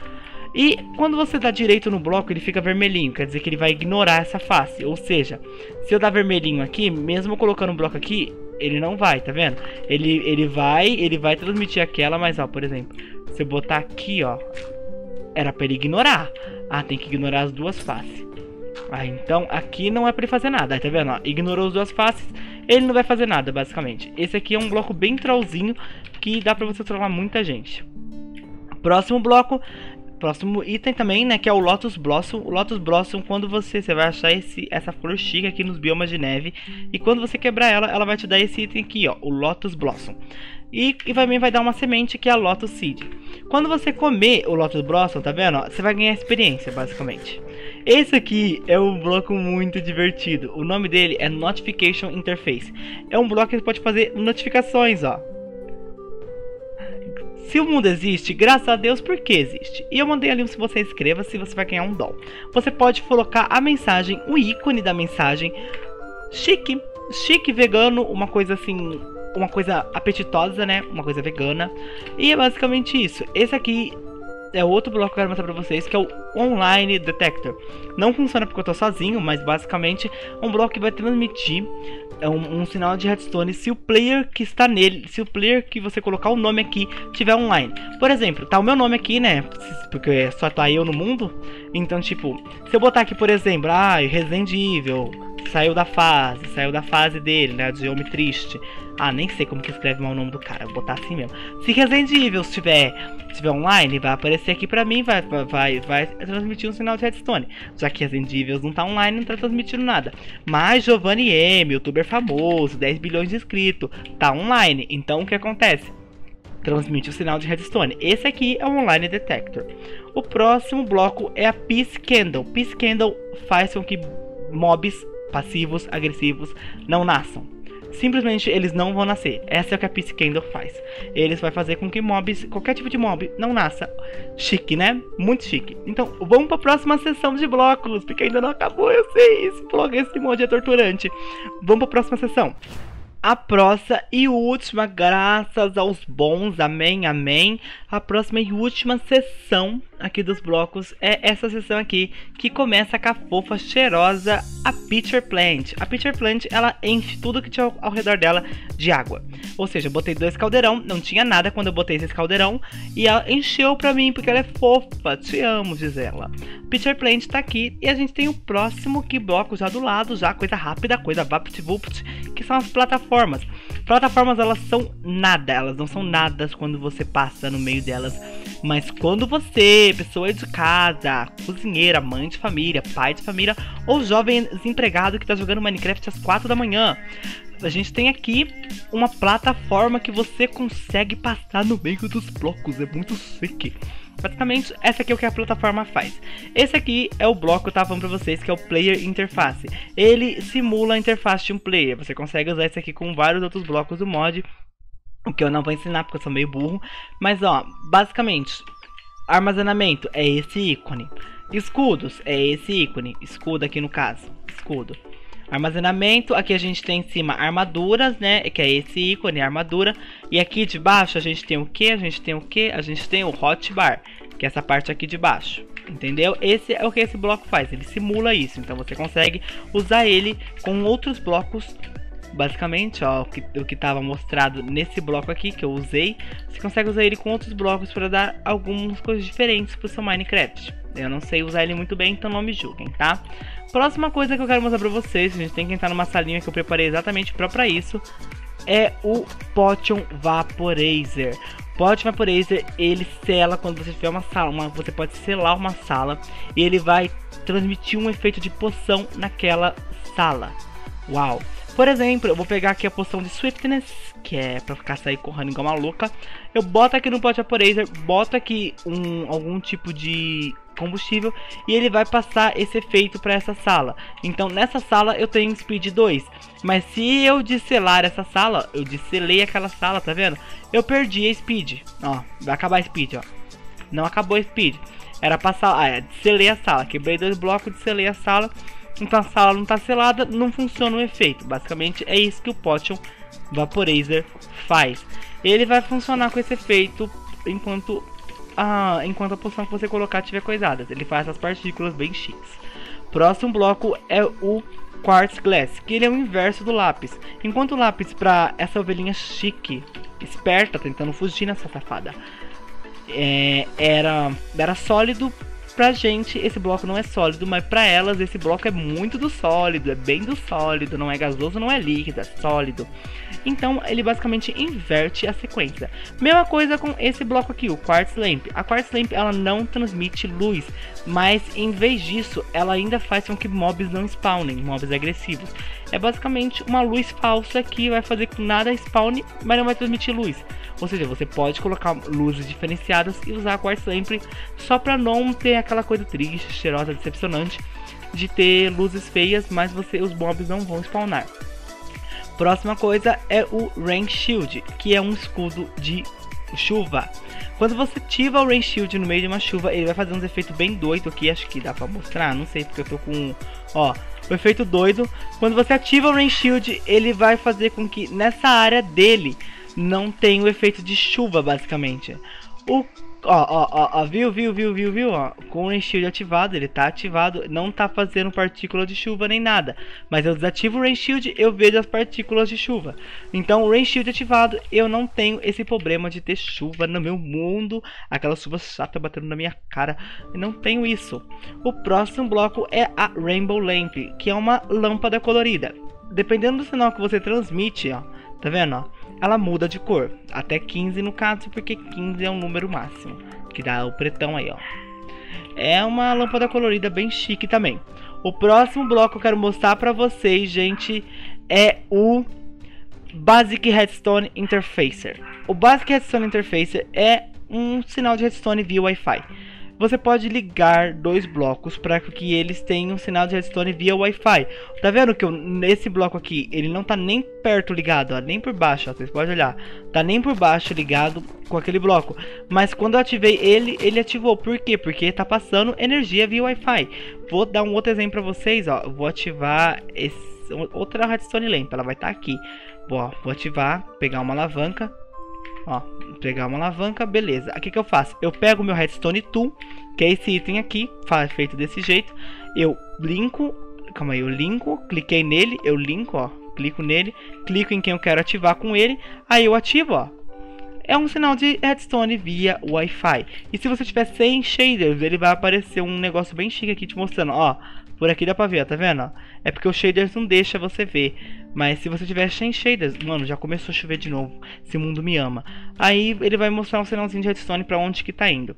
E quando você dá direito no bloco, ele fica vermelhinho, quer dizer que ele vai ignorar essa face. Ou seja, se eu dar vermelhinho aqui, mesmo colocando um bloco aqui, ele não vai, tá vendo? Ele, ele vai, ele vai transmitir aquela, mas ó, por exemplo, se eu botar aqui, ó, era para ele ignorar. Ah, tem que ignorar as duas faces. Ah, então aqui não é para ele fazer nada, tá vendo? Ó, ignorou as duas faces, ele não vai fazer nada, basicamente. Esse aqui é um bloco bem trollzinho que dá para você trollar muita gente. Próximo bloco Próximo item também, né, que é o Lotus Blossom. O Lotus Blossom, quando você, você vai achar esse, essa flor chique aqui nos biomas de neve. E quando você quebrar ela, ela vai te dar esse item aqui, ó, o Lotus Blossom. E, e também vai dar uma semente que é a Lotus Seed. Quando você comer o Lotus Blossom, tá vendo? Ó, você vai ganhar experiência, basicamente. Esse aqui é um bloco muito divertido. O nome dele é Notification Interface. É um bloco que pode fazer notificações, ó Se o mundo existe, graças a Deus, por que existe? E eu mandei ali um se você escreva se você vai ganhar um dom. Você pode colocar a mensagem, o ícone da mensagem, chique, chique vegano, uma coisa assim, uma coisa apetitosa, né? Uma coisa vegana. E é basicamente isso. Esse aqui é outro bloco que eu quero mostrar pra vocês, que é o Online Detector. Não funciona porque eu tô sozinho, mas basicamente é um bloco que vai transmitir é um, um, sinal de redstone se o player que está nele, se o player que você colocar o nome aqui tiver online. Por exemplo, tá o meu nome aqui, né? Porque só tá eu no mundo. Então, tipo, se eu botar aqui, por exemplo, ah, Resident Evil, saiu da fase, saiu da fase dele, né? De Homem Triste. Ah, nem sei como que escreve mal o nome do cara, vou botar assim mesmo. Se Resident Evil estiver, estiver online, vai aparecer aqui pra mim, vai, vai, vai transmitir um sinal de redstone. Já que Resident Evil não tá online, não tá transmitindo nada. Mas Giovanni M, youtuber famoso, 10 bilhões de inscritos, tá online. Então o que acontece? transmite o sinal de redstone. Esse aqui é o Online Detector. O próximo bloco é a Peace Candle. Peace Candle faz com que mobs passivos, agressivos, não nasçam. Simplesmente eles não vão nascer. Essa é o que a Candle faz. Eles vai fazer com que mobs, qualquer tipo de mob, não nasça. Chique, né? Muito chique. Então, vamos para a próxima sessão de blocos, porque ainda não acabou, eu sei. Esse blog, esse mod é torturante. Vamos para a próxima sessão a próxima e última, graças aos bons, amém, amém. A próxima e última sessão aqui dos blocos é essa sessão aqui, que começa com a fofa cheirosa, a Pitcher Plant. A Pitcher Plant, ela enche tudo que tinha ao, ao redor dela de água. Ou seja, eu botei dois caldeirão, não tinha nada quando eu botei esse caldeirão, e ela encheu pra mim, porque ela é fofa, te amo, diz ela. Pitcher Plant tá aqui, e a gente tem o próximo que bloco já do lado, já coisa rápida, coisa vapt-vupt, que são as plataformas. Plataformas, elas são nada, elas não são nada quando você passa no meio delas. Mas quando você, pessoa de casa, cozinheira, mãe de família, pai de família ou jovem desempregado que está jogando Minecraft às 4 da manhã, a gente tem aqui uma plataforma que você consegue passar no meio dos blocos. É muito sick. Basicamente, essa aqui é o que a plataforma faz. Esse aqui é o bloco que eu tava falando pra vocês, que é o Player Interface. Ele simula a interface de um player. Você consegue usar esse aqui com vários outros blocos do mod. O que eu não vou ensinar porque eu sou meio burro. Mas ó, basicamente, armazenamento é esse ícone. Escudos é esse ícone. Escudo aqui no caso. Escudo. Armazenamento, aqui a gente tem em cima armaduras, né? Que é esse ícone, armadura. E aqui de baixo a gente tem o que? A gente tem o que? A gente tem o hotbar, que é essa parte aqui de baixo. Entendeu? Esse é o que esse bloco faz, ele simula isso. Então você consegue usar ele com outros blocos basicamente, ó, o que estava mostrado nesse bloco aqui que eu usei, você consegue usar ele com outros blocos para dar algumas coisas diferentes para o seu Minecraft. Eu não sei usar ele muito bem, então não me julguem, tá? Próxima coisa que eu quero mostrar pra vocês, a gente tem que entrar numa salinha que eu preparei exatamente pra, isso, é o Potion Vaporizer. Potion Vaporizer, ele sela quando você tiver uma sala, uma, você pode selar uma sala e ele vai transmitir um efeito de poção naquela sala. Uau! Por exemplo, eu vou pegar aqui a poção de Swiftness, que é pra ficar sair correndo igual uma louca. Eu boto aqui no Pot Vaporizer, boto aqui um, algum tipo de combustível e ele vai passar esse efeito para essa sala. Então nessa sala eu tenho speed 2, mas se eu disselar essa sala, eu disselei aquela sala, tá vendo? Eu perdi a speed, ó, vai acabar a speed, ó. Não acabou a speed. Era passar, ah, é, disselei a sala, quebrei dois blocos, disselei a sala. Então a sala não está selada, não funciona o efeito. Basicamente é isso que o Potion Vaporizer faz. Ele vai funcionar com esse efeito enquanto a, enquanto a poção que você colocar tiver coisada. Ele faz essas partículas bem chiques. Próximo bloco é o Quartz Glass, que ele é o inverso do lápis. Enquanto o lápis para essa ovelhinha chique, esperta, tentando fugir nessa safada, é, era, era sólido, Pra gente, esse bloco não é sólido, mas pra elas, esse bloco é muito do sólido, é bem do sólido, não é gasoso, não é líquido, é sólido. Então, ele basicamente inverte a sequência. Mesma coisa com esse bloco aqui, o Quartz Lamp. A Quartz Lamp, ela não transmite luz, mas em vez disso, ela ainda faz com que mobs não spawnem, mobs agressivos. É basicamente uma luz falsa que vai fazer que nada spawne, mas não vai transmitir luz. Ou seja, você pode colocar luzes diferenciadas e usar a Quartz Lamp só para não ter aquela coisa triste, cheirosa, decepcionante de ter luzes feias, mas você os mobs não vão spawnar. Próxima coisa é o Rain Shield, que é um escudo de chuva. Quando você ativa o Rain Shield no meio de uma chuva, ele vai fazer uns efeitos bem doidos aqui. Acho que dá pra mostrar, não sei porque eu tô com... Ó, o efeito doido. Quando você ativa o Rain Shield, ele vai fazer com que nessa área dele não tenha o efeito de chuva, basicamente. O Ó, ó, ó, ó, viu, viu, viu, viu, viu, ó. Com o Rain ativado, ele tá ativado, não tá fazendo partícula de chuva nem nada. Mas eu desativo o Rain Shield, eu vejo as partículas de chuva. Então, o Rain Shield ativado, eu não tenho esse problema de ter chuva no meu mundo. Aquela chuva chata batendo na minha cara. Eu não tenho isso. O próximo bloco é a Rainbow Lamp, que é uma lâmpada colorida. Dependendo do sinal que você transmite, ó, tá vendo, ó? Ela muda de cor. Até 15 no caso, porque 15 é um número máximo. Que dá o pretão aí, ó. É uma lâmpada colorida bem chique também. O próximo bloco que eu quero mostrar pra vocês, gente, é o Basic Redstone Interfacer. O Basic Redstone Interfacer é um sinal de redstone via Wi-Fi você pode ligar dois blocos para que eles tenham sinal de redstone via Wi-Fi. Tá vendo que eu, nesse bloco aqui, ele não tá nem perto ligado, ó, nem por baixo, ó, vocês podem olhar. Tá nem por baixo ligado com aquele bloco. Mas quando eu ativei ele, ele ativou. Por quê? Porque tá passando energia via Wi-Fi. Vou dar um outro exemplo para vocês, ó. vou ativar esse, outra redstone lamp, ela vai estar tá aqui. Ó, vou ativar, pegar uma alavanca, Ó, pegar uma alavanca, beleza. Aqui que eu faço? Eu pego meu Redstone Tool, que é esse item aqui, feito desse jeito. Eu linko, calma aí, eu linko, cliquei nele, eu linko, ó, clico nele, clico em quem eu quero ativar com ele, aí eu ativo, ó. É um sinal de redstone via Wi-Fi. E se você tiver sem shaders, ele vai aparecer um negócio bem chique aqui te mostrando, ó. Por aqui dá pra ver, ó, tá vendo? É porque o shaders não deixa você ver. Mas se você tiver sem shaders, mano, já começou a chover de novo. Esse mundo me ama. Aí ele vai mostrar um sinalzinho de redstone pra onde que tá indo.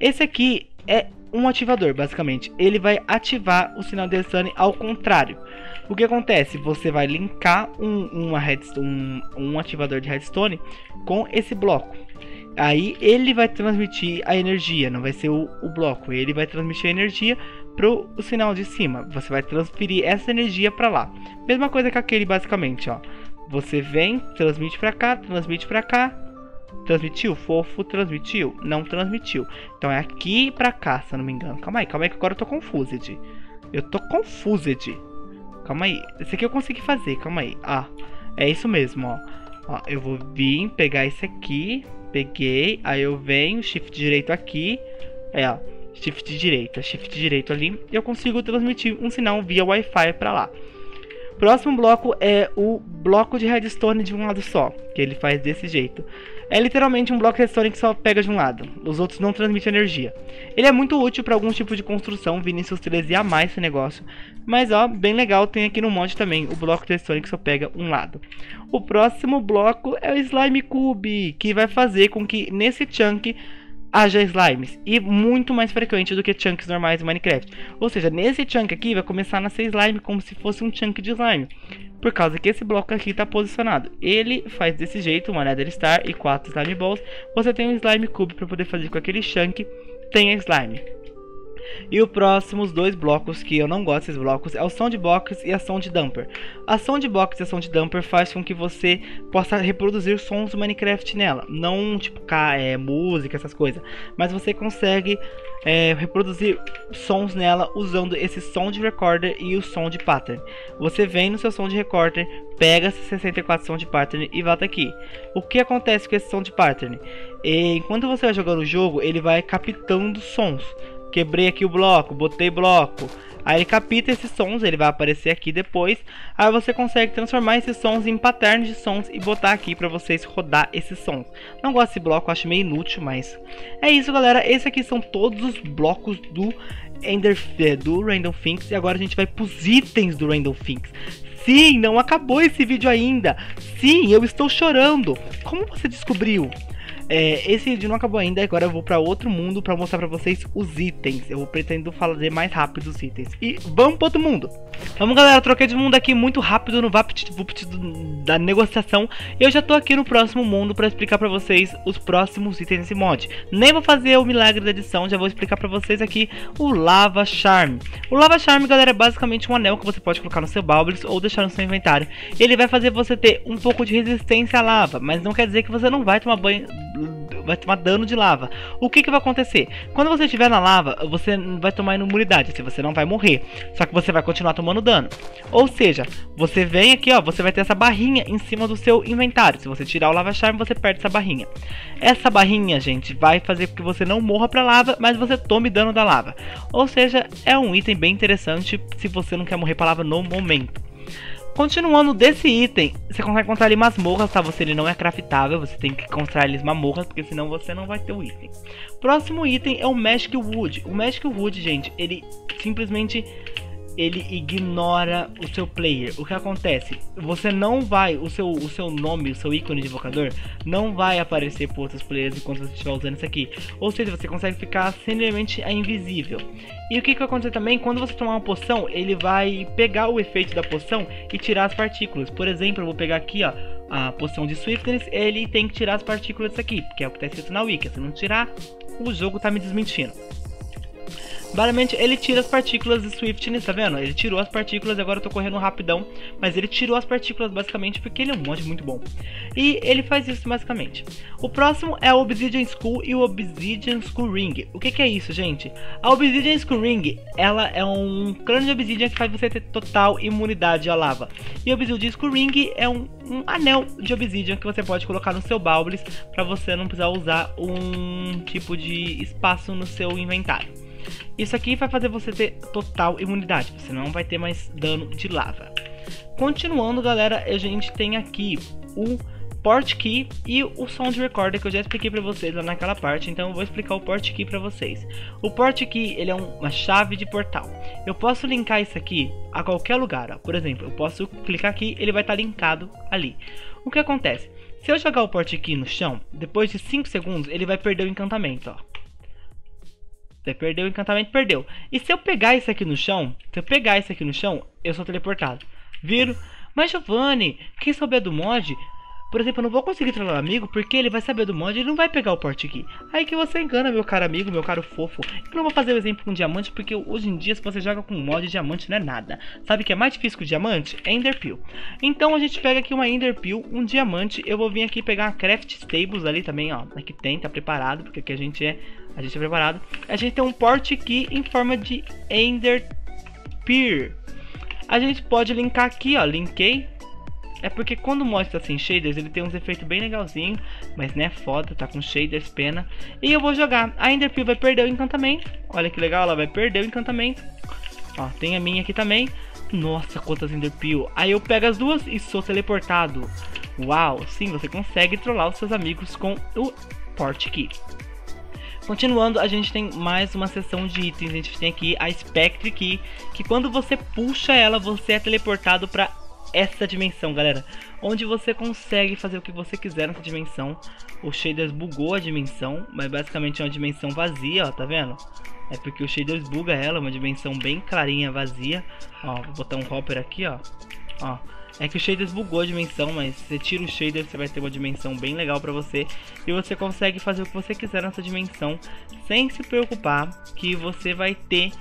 Esse aqui é um ativador, basicamente. Ele vai ativar o sinal de redstone ao contrário. O que acontece? Você vai linkar um, uma um, um ativador de redstone com esse bloco. Aí ele vai transmitir a energia, não vai ser o, o bloco. Ele vai transmitir a energia pro o sinal de cima. Você vai transferir essa energia para lá. Mesma coisa que aquele basicamente, ó. Você vem, transmite para cá, transmite para cá. Transmitiu, fofo, transmitiu, não transmitiu. Então é aqui para cá, se eu não me engano. Calma aí, calma aí que agora eu tô confused. Eu tô confused. Calma aí. Esse aqui eu consegui fazer, calma aí. Ah, é isso mesmo, ó. ó eu vou vir pegar esse aqui, peguei, aí eu venho, shift direito aqui. É, ó shift direita, shift direito ali, eu consigo transmitir um sinal via Wi-Fi para lá. Próximo bloco é o bloco de redstone de um lado só, que ele faz desse jeito. É literalmente um bloco de redstone que só pega de um lado, os outros não transmitem energia. Ele é muito útil para algum tipo de construção, Vinicius 13 a mais esse negócio. Mas ó, bem legal, tem aqui no mod também o bloco de redstone que só pega um lado. O próximo bloco é o Slime Cube, que vai fazer com que nesse chunk haja slimes e muito mais frequente do que chunks normais do Minecraft. Ou seja, nesse chunk aqui vai começar a nascer slime como se fosse um chunk de slime. Por causa que esse bloco aqui está posicionado. Ele faz desse jeito, uma Nether Star e quatro slime balls. Você tem um slime cube para poder fazer com aquele chunk tenha slime. E o próximo, os dois blocos que eu não gosto desses blocos, é o Soundbox e a Sound Dumper. A Soundbox e a Sound Dumper faz com que você possa reproduzir sons do Minecraft nela. Não tipo é, música, essas coisas. Mas você consegue é, reproduzir sons nela usando esse Sound Recorder e o Sound Pattern. Você vem no seu Sound Recorder, pega esse 64 Sound Pattern e volta aqui. O que acontece com esse Sound Pattern? E, enquanto você vai jogando o jogo, ele vai captando sons. Quebrei aqui o bloco, botei bloco. Aí ele capta esses sons, ele vai aparecer aqui depois. Aí você consegue transformar esses sons em patterns de sons e botar aqui para vocês rodar esses sons. Não gosto desse bloco, acho meio inútil, mas é isso, galera. Esses aqui são todos os blocos do Ender é, do Random Things e agora a gente vai pros itens do Random Things. Sim, não acabou esse vídeo ainda. Sim, eu estou chorando. Como você descobriu? É, esse vídeo não acabou ainda, agora eu vou para outro mundo para mostrar para vocês os itens. Eu pretendo fazer mais rápido os itens. E vamos para outro mundo. Vamos galera, troquei de mundo aqui muito rápido no Vapt Vupt da negociação. E eu já tô aqui no próximo mundo para explicar para vocês os próximos itens desse mod. Nem vou fazer o milagre da edição, já vou explicar para vocês aqui o Lava Charm. O Lava Charm, galera, é basicamente um anel que você pode colocar no seu Baubles ou deixar no seu inventário. Ele vai fazer você ter um pouco de resistência à lava, mas não quer dizer que você não vai tomar banho vai tomar dano de lava. O que que vai acontecer? Quando você estiver na lava, você vai tomar imunidade, assim, você não vai morrer. Só que você vai continuar tomando dano. Ou seja, você vem aqui, ó, você vai ter essa barrinha em cima do seu inventário. Se você tirar o lava charm, você perde essa barrinha. Essa barrinha, gente, vai fazer com que você não morra pra lava, mas você tome dano da lava. Ou seja, é um item bem interessante se você não quer morrer pra lava no momento. Continuando desse item, você consegue encontrar ali masmorras, tá? Você ele não é craftável, você tem que encontrar eles masmorras, porque senão você não vai ter o item. Próximo item é o Magic Wood. O Magic Wood, gente, ele simplesmente ele ignora o seu player. O que acontece? Você não vai, o seu, o seu nome, o seu ícone de invocador, não vai aparecer para outros players enquanto você estiver usando isso aqui. Ou seja, você consegue ficar simplesmente invisível. E o que, que vai acontecer também? Quando você tomar uma poção, ele vai pegar o efeito da poção e tirar as partículas. Por exemplo, eu vou pegar aqui, ó, a poção de Swiftness, ele tem que tirar as partículas aqui, que é o que está escrito na wiki. Se não tirar, o jogo está me desmentindo. Basicamente, ele tira as partículas de Swiftness, tá vendo? Ele tirou as partículas, agora eu tô correndo rapidão. Mas ele tirou as partículas basicamente porque ele é um mod muito bom. E ele faz isso basicamente. O próximo é o Obsidian School e o Obsidian School Ring. O que, que é isso, gente? A Obsidian School Ring, ela é um crânio de Obsidian que faz você ter total imunidade à lava. E o Obsidian School Ring é um, um anel de Obsidian que você pode colocar no seu Baubles para você não precisar usar um tipo de espaço no seu inventário. Isso aqui vai fazer você ter total imunidade, você não vai ter mais dano de lava. Continuando, galera, a gente tem aqui o port key e o sound recorder que eu já expliquei para vocês lá naquela parte, então eu vou explicar o port key para vocês. O port key, ele é uma chave de portal. Eu posso linkar isso aqui a qualquer lugar, ó. Por exemplo, eu posso clicar aqui, ele vai estar tá linkado ali. O que acontece? Se eu jogar o port key no chão, depois de 5 segundos, ele vai perder o encantamento, ó. Perdeu o encantamento, perdeu. E se eu pegar isso aqui no chão, se eu pegar isso aqui no chão, eu sou teleportado. Viro. Mas Giovanni, quem souber do mod, por exemplo, eu não vou conseguir trollar o amigo porque ele vai saber do mod e ele não vai pegar o porte aqui. Aí que você engana, meu caro amigo, meu caro fofo. Eu não vou fazer o exemplo com diamante porque hoje em dia se você joga com mod, diamante não é nada. Sabe que é mais difícil que o diamante? É Enderpeel. Então a gente pega aqui uma Enderpeel, um diamante. Eu vou vir aqui pegar uma Craft Stables ali também, ó. Aqui tem, tá preparado, porque aqui a gente é a gente é preparado. A gente tem um porte aqui em forma de Ender Peer. A gente pode linkar aqui, ó, linkei. É porque quando mostra assim shaders, ele tem uns efeitos bem legalzinho, mas né, foda, tá com shaders, pena. E eu vou jogar. A Enderpeel vai perder o encantamento. Olha que legal, ela vai perder o encantamento. Ó, tem a minha aqui também. Nossa, quantas Enderpeel. Aí eu pego as duas e sou teleportado. Uau, sim, você consegue trollar os seus amigos com o Port Key. Continuando, a gente tem mais uma seção de itens. A gente tem aqui a Spectre Key, que quando você puxa ela, você é teleportado para essa dimensão, galera. Onde você consegue fazer o que você quiser nessa dimensão. O Shaders bugou a dimensão, mas basicamente é uma dimensão vazia, ó, tá vendo? É porque o Shaders buga ela, uma dimensão bem clarinha, vazia. Ó, vou botar um hopper aqui, ó. Ó, é que o shaders bugou a dimensão, mas você tira o shader, você vai ter uma dimensão bem legal pra você. E você consegue fazer o que você quiser nessa dimensão, sem se preocupar que você vai ter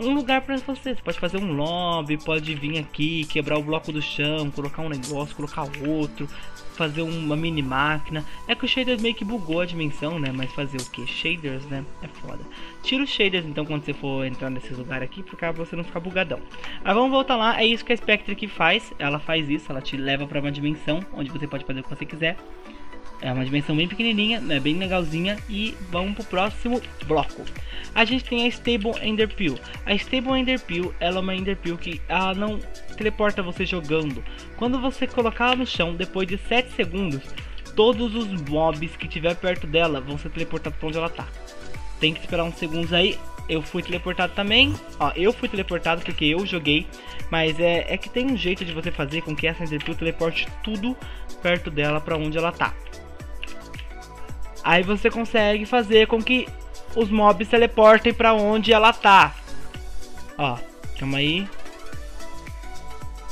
um lugar para você. Você pode fazer um lobby, pode vir aqui, quebrar o bloco do chão, colocar um negócio, colocar outro, fazer uma mini máquina. É que o shaders meio que bugou a dimensão, né? Mas fazer o que? Shaders, né? É foda. Tira os shaders então quando você for entrar nesse lugar aqui, para você não ficar bugadão. Mas vamos voltar lá, é isso que a Spectre aqui faz. Ela faz isso, ela te leva para uma dimensão onde você pode fazer o que você quiser. É uma dimensão bem pequenininha, né, bem legalzinha. E vamos pro próximo bloco. A gente tem a Stable Enderpeel. A Stable Enderpeel, ela é uma Enderpeel que ela não teleporta você jogando. Quando você colocar ela no chão, depois de 7 segundos, todos os mobs que tiver perto dela vão ser teleportados para onde ela tá. Tem que esperar uns segundos aí. Eu fui teleportado também. Ó, eu fui teleportado porque eu joguei. Mas é, é que tem um jeito de você fazer com que essa Enderpeel teleporte tudo perto dela para onde ela tá. Aí você consegue fazer com que os mobs teleportem para onde ela tá. Ó, calma aí.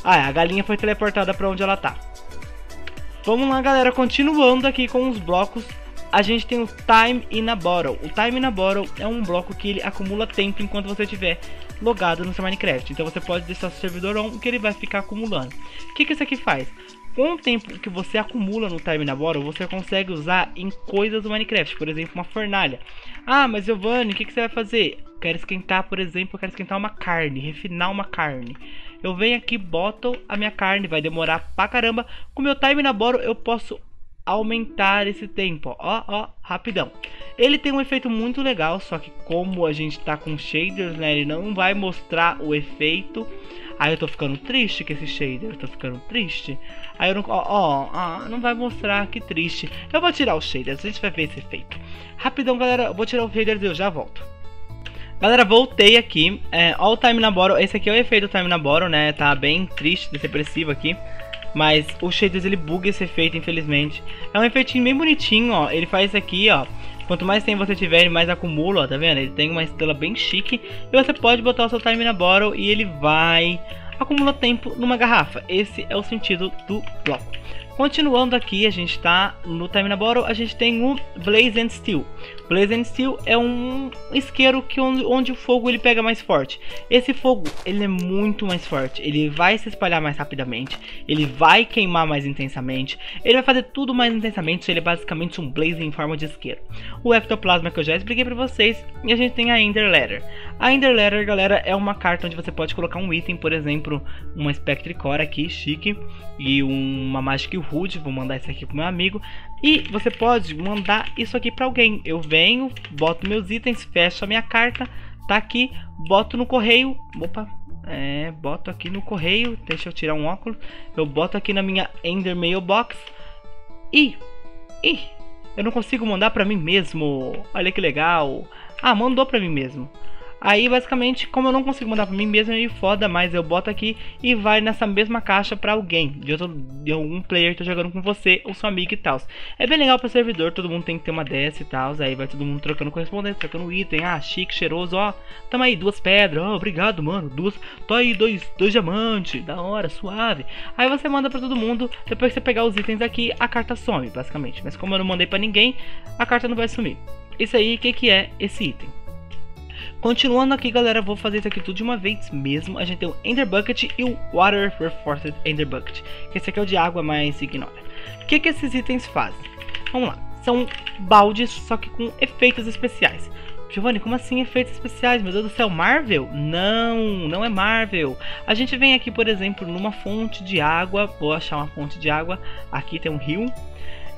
Ah, é, a galinha foi teleportada para onde ela tá. Vamos lá, galera, continuando aqui com os blocos. A gente tem o Time in a Bottle. O Time in a Bottle é um bloco que ele acumula tempo enquanto você estiver logado no seu Minecraft. Então você pode deixar o servidor on que ele vai ficar acumulando. O que, que isso aqui faz? Com o tempo que você acumula no Time Bottle, você consegue usar em coisas do Minecraft, por exemplo, uma fornalha. Ah, mas Giovanni, o que, que você vai fazer? Quero esquentar, por exemplo, quero esquentar uma carne, refinar uma carne. Eu venho aqui, boto a minha carne, vai demorar pra caramba. Com meu Time Bottle, eu posso aumentar esse tempo, ó, ó, rapidão. Ele tem um efeito muito legal, só que como a gente tá com shaders, né, ele não vai mostrar o efeito. Aí eu tô ficando triste com esse shader, eu tô ficando triste. Aí eu não, ó, ó, ó, não vai mostrar, que triste. Eu vou tirar os shaders, a gente vai ver esse efeito. Rapidão, galera, eu vou tirar os shaders e eu já volto. Galera, voltei aqui, é, ó o Time na Bottle, esse aqui é o efeito do Time na Bottle, né, tá bem triste, depressivo aqui. Mas o shaders ele buga esse efeito, infelizmente. É um efeitinho bem bonitinho, ó. Ele faz isso aqui, ó. Quanto mais tempo você tiver, mais acumula, ó, tá vendo? Ele tem uma estrela bem chique. E você pode botar o seu time na bottle e ele vai acumular tempo numa garrafa. Esse é o sentido do bloco. Continuando aqui, a gente está no Time Bottle, a gente tem o Blaze and Steel. Blaze and Steel é um isqueiro que onde, onde, o fogo ele pega mais forte. Esse fogo, ele é muito mais forte, ele vai se espalhar mais rapidamente, ele vai queimar mais intensamente, ele vai fazer tudo mais intensamente, ele é basicamente um Blaze em forma de isqueiro. O Ectoplasma que eu já expliquei para vocês, e a gente tem a Ender Letter. A Ender Letter, galera, é uma carta onde você pode colocar um item, por exemplo, uma Spectre Core aqui, chique, e uma Magic Hood, vou mandar isso aqui pro meu amigo. E você pode mandar isso aqui para alguém. Eu venho, boto meus itens, fecho a minha carta, tá aqui, boto no correio. Opa, é, boto aqui no correio, deixa eu tirar um óculos. Eu boto aqui na minha Ender Mailbox. E, e eu não consigo mandar para mim mesmo. Olha que legal. Ah, mandou para mim mesmo. Aí, basicamente, como eu não consigo mandar pra mim mesmo, é foda, mas eu boto aqui e vai nessa mesma caixa pra alguém, de, outro, de algum player que tá jogando com você ou seu amigo e tal. É bem legal pro servidor, todo mundo tem que ter uma dessa e tal, aí vai todo mundo trocando correspondência, trocando item, ah, chique, cheiroso, ó, tamo aí, duas pedras, ó, obrigado, mano, duas, tô aí, dois, dois diamantes, da hora, suave. Aí você manda pra todo mundo, depois que você pegar os itens aqui, a carta some, basicamente. Mas como eu não mandei pra ninguém, a carta não vai sumir. Isso aí, o que, que é esse item? Continuando aqui, galera, vou fazer isso aqui tudo de uma vez mesmo. A gente tem o Ender Bucket e o Water Reinforced Ender Bucket. Esse aqui é o de água, mas ignora. O que, que esses itens fazem? Vamos lá. São baldes, só que com efeitos especiais. Giovanni, como assim efeitos especiais? Meu Deus do céu, Marvel? Não, não é Marvel. A gente vem aqui, por exemplo, numa fonte de água. Vou achar uma fonte de água. Aqui tem um rio.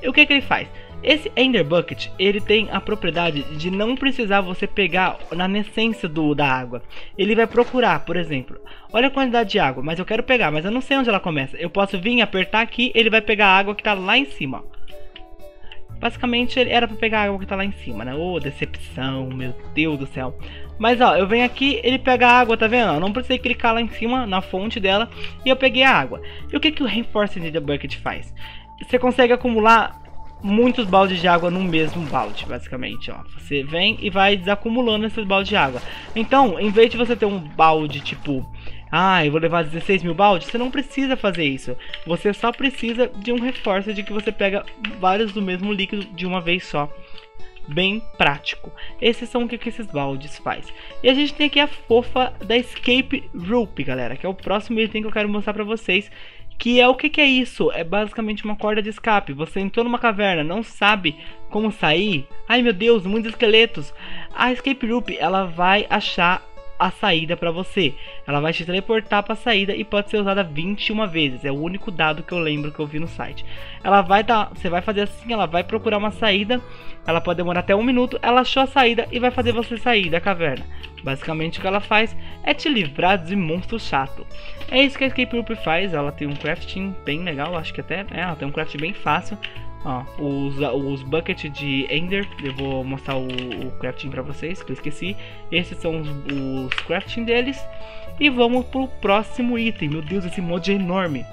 E o que, que ele faz? Esse Ender Bucket, ele tem a propriedade de não precisar você pegar na essência do, da água. Ele vai procurar, por exemplo, olha a quantidade de água, mas eu quero pegar, mas eu não sei onde ela começa. Eu posso vir apertar aqui, ele vai pegar a água que está lá em cima. Basicamente, ele era para pegar a água que está lá em cima, né? Ô, oh, decepção, meu Deus do céu. Mas ó, eu venho aqui, ele pega a água, tá vendo? Eu não precisei clicar lá em cima, na fonte dela, e eu peguei a água. E o que, que o Reinforced Ender Bucket faz? Você consegue acumular muitos baldes de água no mesmo balde, basicamente, ó. Você vem e vai desacumulando esses baldes de água. Então, em vez de você ter um balde tipo, ah, eu vou levar 16 mil baldes, você não precisa fazer isso. Você só precisa de um reforço de que você pega vários do mesmo líquido de uma vez só. Bem prático. Esses são o que, esses baldes faz. E a gente tem aqui a fofa da Escape Rope, galera, que é o próximo item que eu quero mostrar pra vocês que é o que, que, é isso? É basicamente uma corda de escape. Você entrou numa caverna, não sabe como sair. Ai meu Deus, muitos esqueletos. A escape rope ela vai achar a saída para você. Ela vai te teleportar para a saída e pode ser usada 21 vezes. É o único dado que eu lembro que eu vi no site. Ela vai dar, você vai fazer assim, ela vai procurar uma saída. Ela pode demorar até um minuto. Ela achou a saída e vai fazer você sair da caverna. Basicamente o que ela faz é te livrar de monstro chato. É isso que a Escape Rope faz, ela tem um crafting bem legal, acho que até, é, ela tem um crafting bem fácil. Ó, os, os bucket de Ender, eu vou mostrar o, o crafting pra vocês, que eu esqueci. Esses são os, os crafting deles. E vamos pro próximo item, meu Deus, esse mod é enorme.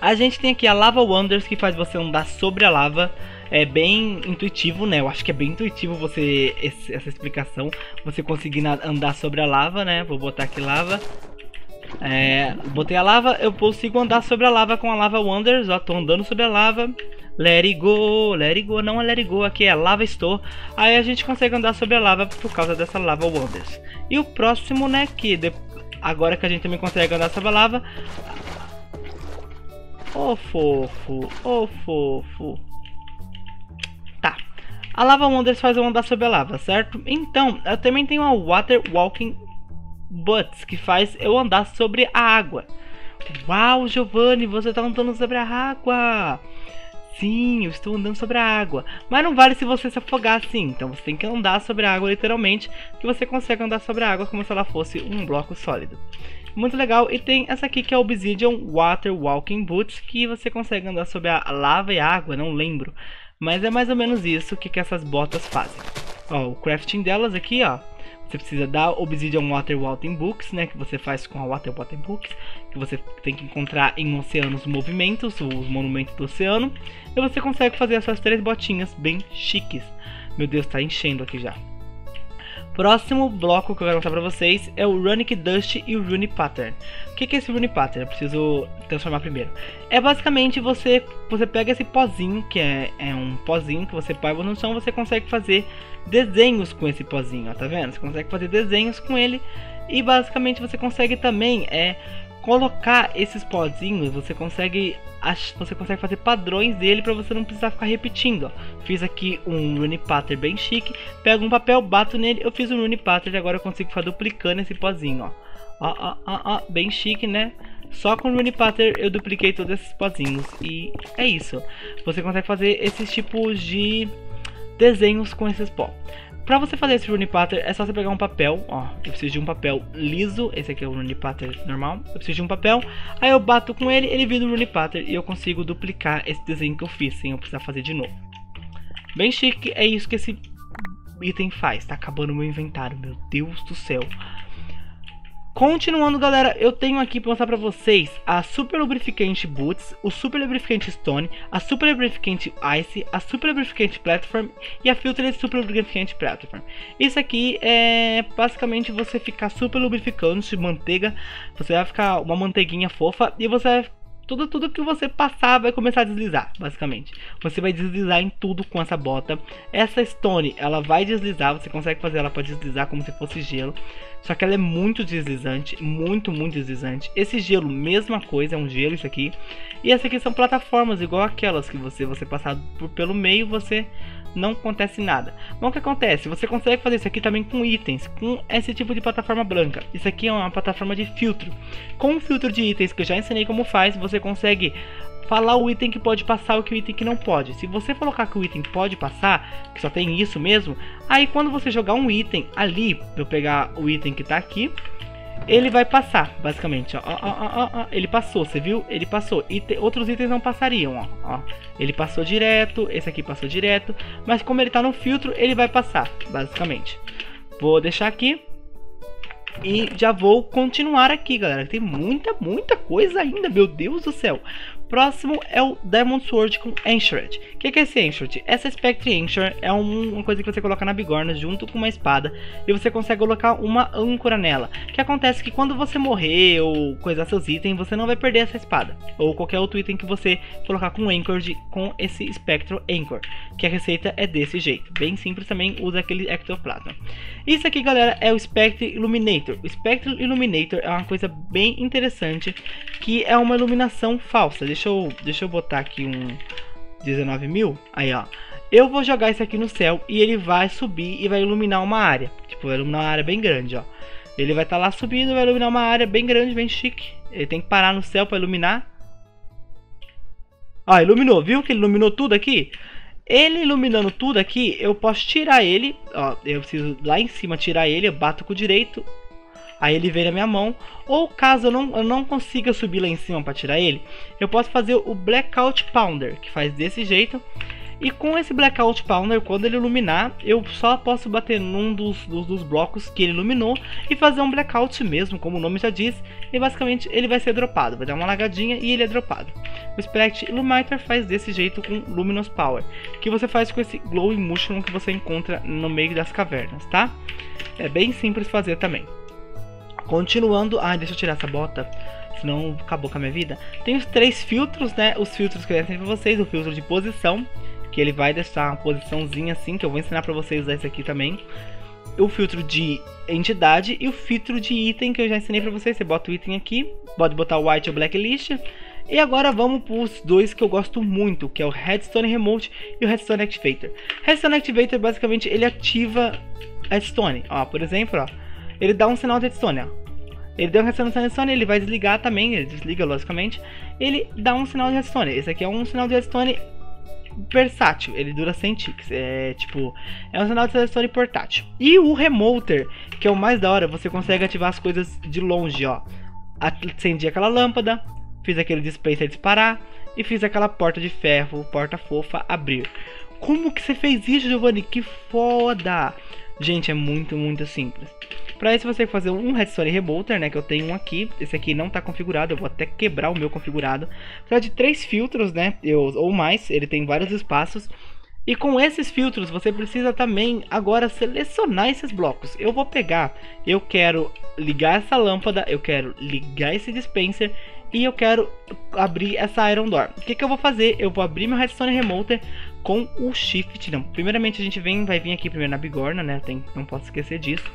A gente tem aqui a Lava Wonders, que faz você andar sobre a lava é bem intuitivo, né? Eu acho que é bem intuitivo você esse, essa explicação, você conseguir andar sobre a lava, né? Vou botar aqui lava. É, botei a lava, eu consigo andar sobre a lava com a Lava Wonders, ó, tô andando sobre a lava. Let it go, let it go, não é let it go, aqui é Lava Store. Aí a gente consegue andar sobre a lava por causa dessa Lava Wonders. E o próximo, né, que de, agora que a gente também consegue andar sobre a lava, Ô oh, fofo, ô oh, fofo. Tá. A Lava Wonders faz eu andar sobre a lava, certo? Então, eu também tenho a Water Walking Butts, que faz eu andar sobre a água. Uau, Giovanni, você tá andando sobre a água! Sim, eu estou andando sobre a água. Mas não vale se você se afogar assim. Então você tem que andar sobre a água literalmente. Que você consegue andar sobre a água como se ela fosse um bloco sólido. Muito legal. E tem essa aqui que é a Obsidian Water Walking Boots. Que você consegue andar sobre a lava e a água, não lembro. Mas é mais ou menos isso que, que essas botas fazem. Ó, o crafting delas aqui, ó. Você precisa da Obsidian Water Walking Books, né? Que você faz com a Water Walking Books. Que você tem que encontrar em oceanos movimentos, os monumentos do oceano. E você consegue fazer essas três botinhas bem chiques. Meu Deus, tá enchendo aqui já. Próximo bloco que eu quero mostrar pra vocês é o Runic Dust e o Rune Pattern. O que é esse Rune Pattern? Eu preciso transformar primeiro. É basicamente você você pega esse pozinho, que é, é um pozinho que você põe no chão, você consegue fazer desenhos com esse pozinho, ó, tá vendo? Você consegue fazer desenhos com ele e basicamente você consegue também é colocar esses pozinhos, você consegue você consegue fazer padrões dele para você não precisar ficar repetindo. Ó. Fiz aqui um Rune Pattern bem chique, pego um papel, bato nele, eu fiz um Rune Pattern e agora eu consigo ficar duplicando esse pozinho, ó. Ó, ó, ó, ó, bem chique, né? Só com o Rune Pattern eu dupliquei todos esses pozinhos e é isso. Você consegue fazer esses tipos de desenhos com esses pó. Pra você fazer esse Rune Pattern é só você pegar um papel, ó, eu preciso de um papel liso, esse aqui é o Rune Pattern normal, eu preciso de um papel, aí eu bato com ele, ele vira o Rune Pattern e eu consigo duplicar esse desenho que eu fiz, sem eu precisar fazer de novo. Bem chique, é isso que esse item faz, tá acabando o meu inventário, meu Deus do céu. Continuando, galera, eu tenho aqui para mostrar para vocês a Super Lubrificante Boots, o Super Lubrificante Stone, a Super Lubrificante Ice, a Super Lubrificante Platform e a Filtered Super Lubrificante Platform. Isso aqui é basicamente você ficar super lubrificando de manteiga, você vai ficar uma manteiguinha fofa e você vai tudo, tudo que você passar vai começar a deslizar, basicamente. Você vai deslizar em tudo com essa bota. Essa Stone, ela vai deslizar, você consegue fazer ela para deslizar como se fosse gelo. Só que ela é muito deslizante, muito, muito deslizante. Esse gelo, mesma coisa, é um gelo isso aqui. E essa aqui são plataformas, igual aquelas que você, você passar por, pelo meio, você não acontece nada. O que acontece? Você consegue fazer isso aqui também com itens, com esse tipo de plataforma branca. Isso aqui é uma plataforma de filtro. Com o filtro de itens que eu já ensinei como faz, você consegue falar o item que pode passar e o que o item que não pode. Se você colocar que o item pode passar, que só tem isso mesmo, aí quando você jogar um item ali, eu pegar o item que tá aqui, ele vai passar, basicamente, ó, ó, ó, ó, ele passou, você viu? Ele passou, e outros itens não passariam, ó, ó, ele passou direto, esse aqui passou direto, mas como ele tá no filtro, ele vai passar, basicamente. Vou deixar aqui, e já vou continuar aqui, galera. Tem muita, muita coisa ainda, meu Deus do céu. Próximo é o Diamond Sword com Ancient. O que, que, é esse Ancient? Essa Spectre Ancient é um, uma coisa que você coloca na bigorna junto com uma espada e você consegue colocar uma âncora nela. Que acontece que quando você morrer ou coisar seus itens, você não vai perder essa espada ou qualquer outro item que você colocar com Anchored com esse Spectro Anchor. Que a receita é desse jeito, bem simples também, usa aquele Ectoplasma. Isso aqui, galera, é o Spectre Illuminator. O Spectre Illuminator é uma coisa bem interessante que é uma iluminação falsa deixa eu, deixa eu botar aqui um 19 mil. Aí, ó. Eu vou jogar isso aqui no céu e ele vai subir e vai iluminar uma área. Tipo, vai iluminar uma área bem grande, ó. Ele vai estar tá lá subindo e vai iluminar uma área bem grande, bem chique. Ele tem que parar no céu para iluminar. Ó, iluminou. Viu que ele iluminou tudo aqui? Ele iluminando tudo aqui, eu posso tirar ele. Ó, eu preciso lá em cima tirar ele. Eu bato com o direito aí ele vem na minha mão. Ou caso eu não, eu não consiga subir lá em cima para tirar ele, eu posso fazer o Blackout Pounder, que faz desse jeito. E com esse Blackout Pounder, quando ele iluminar, eu só posso bater num dos, dos, dos, blocos que ele iluminou e fazer um Blackout mesmo, como o nome já diz. E basicamente ele vai ser dropado, vai dar uma lagadinha e ele é dropado. O Spect Illuminator faz desse jeito com Luminous Power, que você faz com esse Glowing Mushroom que você encontra no meio das cavernas, tá? É bem simples fazer também. Continuando. Ah, deixa eu tirar essa bota. Senão acabou com a minha vida. Tem os três filtros, né? Os filtros que eu ensinei pra vocês. O filtro de posição. Que ele vai deixar uma posiçãozinha assim. Que eu vou ensinar pra vocês usar esse aqui também. O filtro de entidade. E o filtro de item que eu já ensinei pra vocês. Você bota o item aqui. Pode botar o white ou blacklist. E agora vamos para os dois que eu gosto muito, que é o Redstone Remote e o Redstone Activator. Redstone Activator basicamente ele ativa Redstone, ó, por exemplo, ó, ele dá um sinal de ó. Ele deu um sinal de redstone, ele vai desligar também, ele desliga logicamente. Ele dá um sinal de redstone. Esse aqui é um sinal de redstone versátil, ele dura 100 ticks. É tipo, é um sinal de redstone portátil. E o remoter, que é o mais da hora, você consegue ativar as coisas de longe, ó. Acendi aquela lâmpada, fiz aquele dispenser disparar e fiz aquela porta de ferro, porta fofa abrir. Como que você fez isso, Giovanni? Que foda! Gente, é muito, muito simples. Para isso você fazer um Redstone Remoter, né, que eu tenho um aqui. Esse aqui não está configurado, eu vou até quebrar o meu configurado. Precisa de três filtros, né, eu, ou mais, ele tem vários espaços. E com esses filtros você precisa também agora selecionar esses blocos. Eu vou pegar, eu quero ligar essa lâmpada, eu quero ligar esse dispenser e eu quero abrir essa Iron Door. O que, que eu vou fazer? Eu vou abrir meu Redstone Remoter com o Shift. Não, primeiramente a gente vem, vai vir aqui primeiro na bigorna, né? Tem, não posso esquecer disso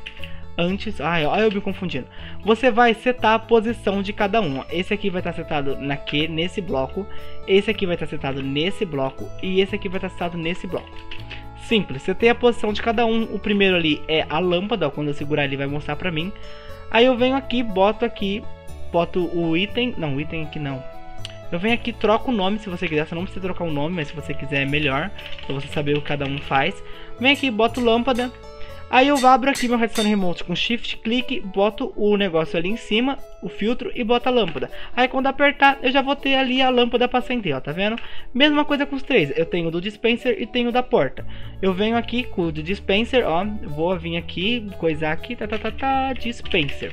antes. Olha eu me confundindo. Você vai setar a posição de cada um. Esse aqui vai estar setado naque, nesse bloco. Esse aqui vai estar setado nesse bloco. E esse aqui vai estar setado nesse bloco. Simples, você tem a posição de cada um. O primeiro ali é a lâmpada. Quando eu segurar ele vai mostrar pra mim. Aí eu venho aqui, boto aqui, boto o item. Não, o item aqui não. Eu venho aqui, troco o nome se você quiser. Você não precisa trocar o nome, mas se você quiser é melhor. Pra você saber o que cada um faz. Vem aqui, boto lâmpada. Aí eu abro aqui meu Redstone Remote com Shift, clique, boto o negócio ali em cima, o filtro e boto a lâmpada. Aí quando apertar, eu já vou ter ali a lâmpada para acender, ó, tá vendo? Mesma coisa com os três, eu tenho do dispenser e tenho da porta. Eu venho aqui com o do dispenser, ó, vou vir aqui, coisar aqui, tá, tá, tá, tá, dispenser.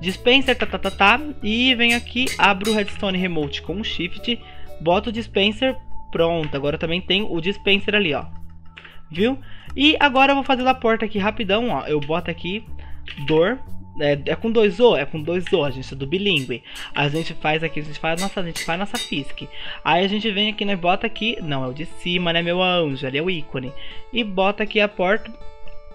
Dispenser, tá, tá, tá, tá, e venho aqui, abro o Redstone Remote com Shift, boto o dispenser, pronto, agora também tem o dispenser ali, ó viu? E agora eu vou fazer a porta aqui rapidão, ó. Eu boto aqui dor. É, é com dois O? É com dois O, a gente é do bilíngue. A gente faz aqui, a gente faz nossa, a gente faz nossa FISC. Aí a gente vem aqui, né, bota aqui, não, é o de cima, né, meu anjo, ali é o ícone. E bota aqui a porta.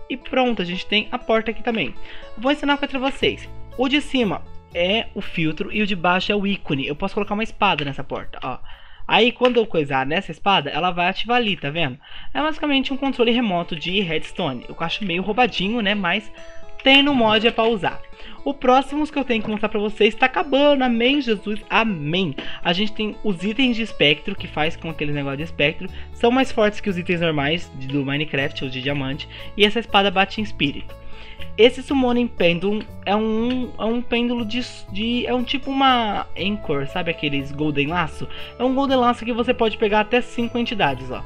E pronto, a gente tem a porta aqui também. Vou ensinar para vocês. O de cima é o filtro e o de baixo é o ícone. Eu posso colocar uma espada nessa porta, ó. Aí quando eu coisar nessa espada, ela vai ativar ali, tá vendo? É basicamente um controle remoto de redstone. Eu acho meio roubadinho, né? Mas tem no mod é pra usar. O próximo que eu tenho que mostrar pra vocês está acabando, amém Jesus, amém. A gente tem os itens de espectro, que faz com aquele negócio de espectro, são mais fortes que os itens normais do Minecraft ou de diamante, e essa espada bate em espírito. Esse Summoning Pendulum é um, é um pêndulo de, de. É um tipo uma Anchor, sabe aqueles Golden Laço? É um Golden Laço que você pode pegar até 5 entidades, ó.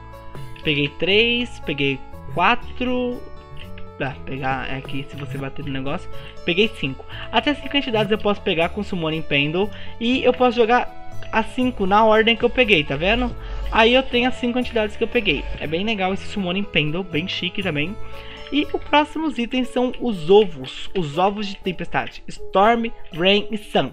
Peguei 3, peguei 4. Ah, pegar aqui se você bater no negócio. Peguei 5. Até 5 entidades eu posso pegar com Summoning Pendulum. E eu posso jogar as 5 na ordem que eu peguei, tá vendo? Aí eu tenho as 5 entidades que eu peguei. É bem legal esse Summoning Pendulum, bem chique também. E os próximos itens são os ovos, os ovos de tempestade, Storm, Rain e Sun.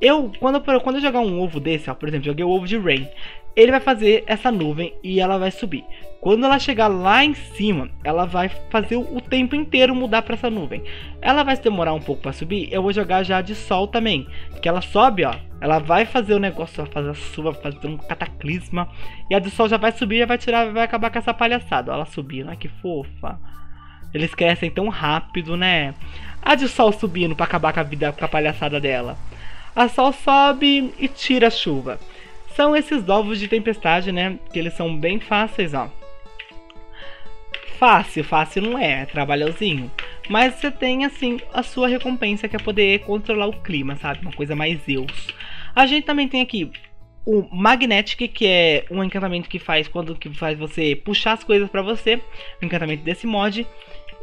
Eu, quando, quando eu jogar um ovo desse, ó, por exemplo, joguei o ovo de Rain, ele vai fazer essa nuvem e ela vai subir. Quando ela chegar lá em cima, ela vai fazer o tempo inteiro mudar para essa nuvem. Ela vai demorar um pouco para subir. Eu vou jogar já de sol também, que ela sobe, ó. Ela vai fazer o negócio, vai fazer a sua, vai fazer um cataclisma. E a do sol já vai subir, já vai tirar, vai acabar com essa palhaçada. Ó, ela subindo, olha que fofa. Eles crescem tão rápido, né? A de sol subindo para acabar com a vida, com a palhaçada dela. A sol sobe e tira a chuva. São esses ovos de tempestade, né? Que eles são bem fáceis, ó. Fácil, fácil não é, é trabalhosinho. Mas você tem, assim, a sua recompensa que é poder controlar o clima, sabe? Uma coisa mais Zeus. A gente também tem aqui o Magnetic, que é um encantamento que faz quando que faz você puxar as coisas para você. O encantamento desse mod.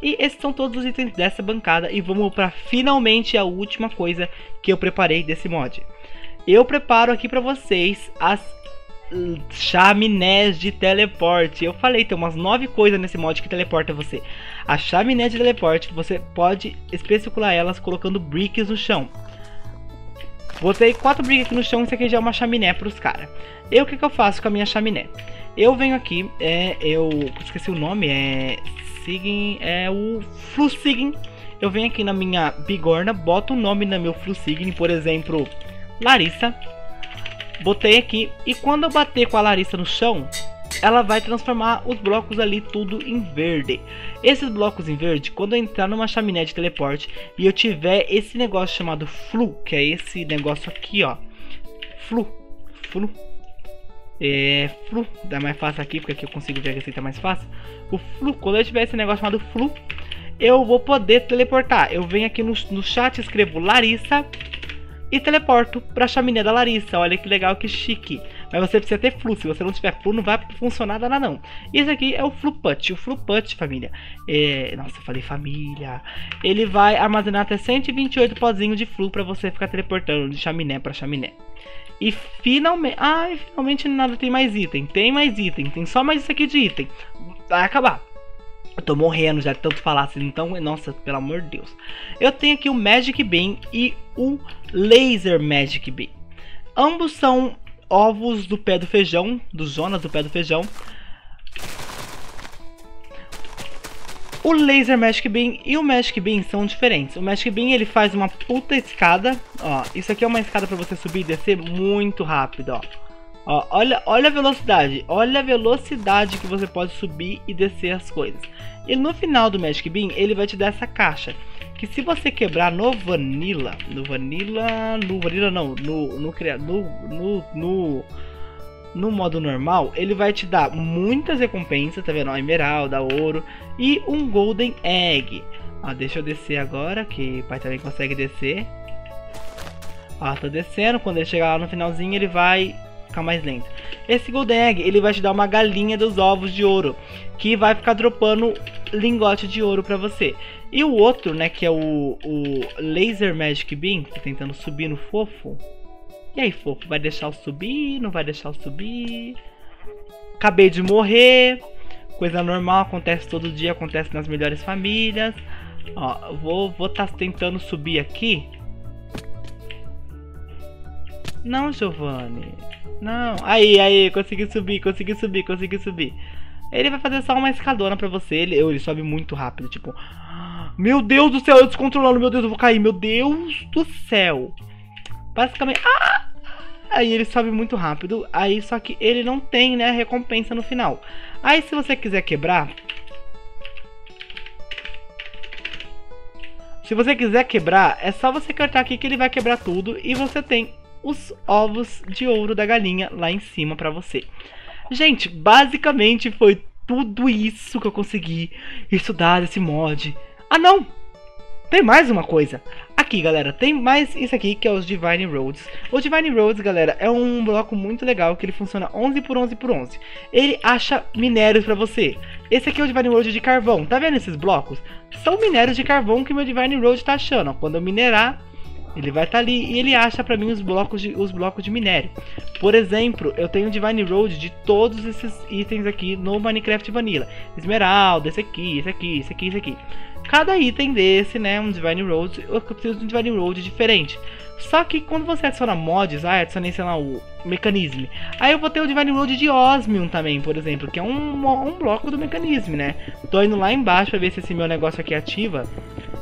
E esses são todos os itens dessa bancada e vamos para finalmente a última coisa que eu preparei desse mod. Eu preparo aqui para vocês as chaminés de teleporte. Eu falei, tem umas nove coisas nesse mod que teleporta você. A chaminé de teleporte, você pode especular elas colocando bricks no chão. Botei quatro bricks aqui no chão, isso aqui já é uma chaminé para os caras. Eu, o que, que eu faço com a minha chaminé? Eu venho aqui, é, eu esqueci o nome, é Sigin é o Flusign. Eu venho aqui na minha bigorna, boto o nome no meu Flusign, por exemplo, Larissa. Botei aqui. E quando eu bater com a Larissa no chão, ela vai transformar os blocos ali tudo em verde. Esses blocos em verde, quando eu entrar numa chaminé de teleporte e eu tiver esse negócio chamado flu, que é esse negócio aqui, ó. Flu, flu. É, flu, dá mais fácil aqui, porque aqui eu consigo ver assim tá mais fácil. O flu, quando eu tiver esse negócio chamado flu, eu vou poder teleportar. Eu venho aqui no, no chat, escrevo Larissa e teleporto pra chaminé da Larissa. Olha que legal, que chique. Mas você precisa ter flu. Se você não tiver flu, não vai funcionar nada não. Esse aqui é o Fluput. O Fluput, família. É... Nossa, eu falei família. Ele vai armazenar até 128 pozinhos de flu pra você ficar teleportando de chaminé pra chaminé. E finalmente... Ai, finalmente nada tem mais item. Tem mais item. Tem só mais isso aqui de item. Vai acabar. Eu tô morrendo já de tanto falar assim, então, nossa, pelo amor de Deus. Eu tenho aqui o Magic Bean e o Laser Magic Bean. Ambos são ovos do pé do feijão, dos zonas do pé do feijão. O Laser Magic Bean e o Magic Bean são diferentes. O Magic Bean ele faz uma puta escada. Ó, isso aqui é uma escada para você subir e descer muito rápido, ó. Ó, olha, olha a velocidade, olha a velocidade que você pode subir e descer as coisas. E no final do Magic Bean, ele vai te dar essa caixa. Que se você quebrar no Vanilla, no Vanilla, no Vanilla não, no, no, no, no, no, no modo normal, ele vai te dar muitas recompensas, tá vendo? Ó, Emeralda, ouro e um Golden Egg. Ó, deixa eu descer agora, que o pai também consegue descer. Ó, tá descendo, quando ele chegar lá no finalzinho, ele vai ficar mais lento. Esse Golden Egg, ele vai te dar uma galinha dos ovos de ouro, que vai ficar dropando lingote de ouro pra você. E o outro, né, que é o, o Laser Magic Beam, tá tentando subir no fofo. E aí, fofo, vai deixar eu subir? Não vai deixar eu subir? Acabei de morrer. Coisa normal, acontece todo dia, acontece nas melhores famílias. Ó, vou vou tá tentando subir aqui. Não, Giovanni. Não. Aí, aí, consegui subir, consegui subir, consegui subir. Ele vai fazer só uma escadona pra você. Ele, ele sobe muito rápido, tipo. Meu Deus do céu, eu descontrolando, meu Deus, eu vou cair, meu Deus do céu. Basicamente. Ah! Aí ele sobe muito rápido. Aí só que ele não tem, né, recompensa no final. Aí se você quiser quebrar. Se você quiser quebrar, é só você cortar aqui que ele vai quebrar tudo. E você tem os ovos de ouro da galinha lá em cima para você. Gente, basicamente foi tudo isso que eu consegui estudar desse mod. Ah não! Tem mais uma coisa. Aqui, galera, tem mais isso aqui que é os Divine Roads. O Divine Roads, galera, é um bloco muito legal que ele funciona 11 por 11 por 11. Ele acha minérios pra você. Esse aqui é o Divine Road de carvão. Tá vendo esses blocos? São minérios de carvão que meu Divine Road tá achando. Quando eu minerar, ele vai estar tá ali e ele acha para mim os blocos, de, os blocos de minério. Por exemplo, eu tenho Divine Road de todos esses itens aqui no Minecraft Vanilla. Esmeralda, esse aqui, esse aqui, esse aqui, esse aqui. Cada item desse, né, um Divine Road, eu preciso de um Divine Road diferente. Só que quando você adiciona mods, ah, adicionei, sei lá, o mecanismo. Aí eu vou ter o Divine Road de Osmium também, por exemplo, que é um, um bloco do mecanismo, né? Tô indo lá embaixo pra ver se esse meu negócio aqui ativa.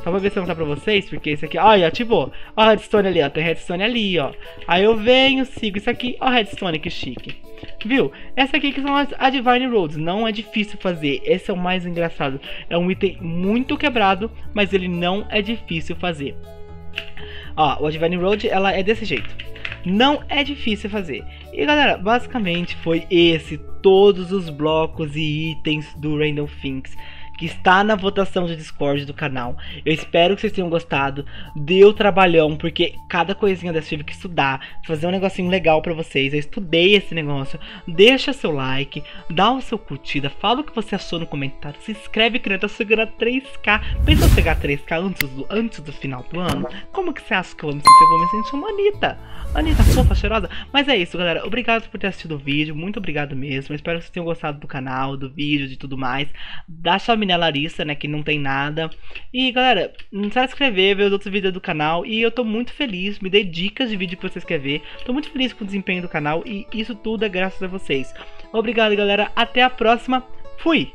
Só pra ver se eu mostrar pra vocês, porque esse aqui, olha, ativou. Ó redstone ali, ó, tem redstone ali, ó. Aí eu venho, sigo isso aqui, ó redstone, que chique. Viu? Essa aqui que são as a Divine Roads, não é difícil fazer, esse é o mais engraçado. É um item muito quebrado, mas ele não é difícil fazer. Ó, o Divine Road, ela é desse jeito. Não é difícil fazer. E galera, basicamente foi esse todos os blocos e itens do Random Things que está na votação do Discord do canal. Eu espero que vocês tenham gostado. Deu trabalhão, porque cada coisinha dessa tive que estudar, fazer um negocinho legal para vocês. Eu estudei esse negócio. Deixa seu like, dá o seu curtida, fala o que você achou no comentário, se inscreve que eu tô chegando a 3k. Pensa em chegar a 3k antes do, antes do final do ano? Como que você acha que eu vou me sentir? Eu vou me sentir uma Anitta. Anitta fofa, cheirosa. Mas é isso, galera. Obrigado por ter assistido o vídeo. Muito obrigado mesmo. espero que vocês tenham gostado do canal, do vídeo, de tudo mais. Da chaminé a Larissa, né, que não tem nada. E galera, não se inscrever, ver os outros vídeos do canal. E eu tô muito feliz, me dê dicas de vídeo que vocês querem ver. Tô muito feliz com o desempenho do canal e isso tudo é graças a vocês. Obrigado, galera. Até a próxima. Fui!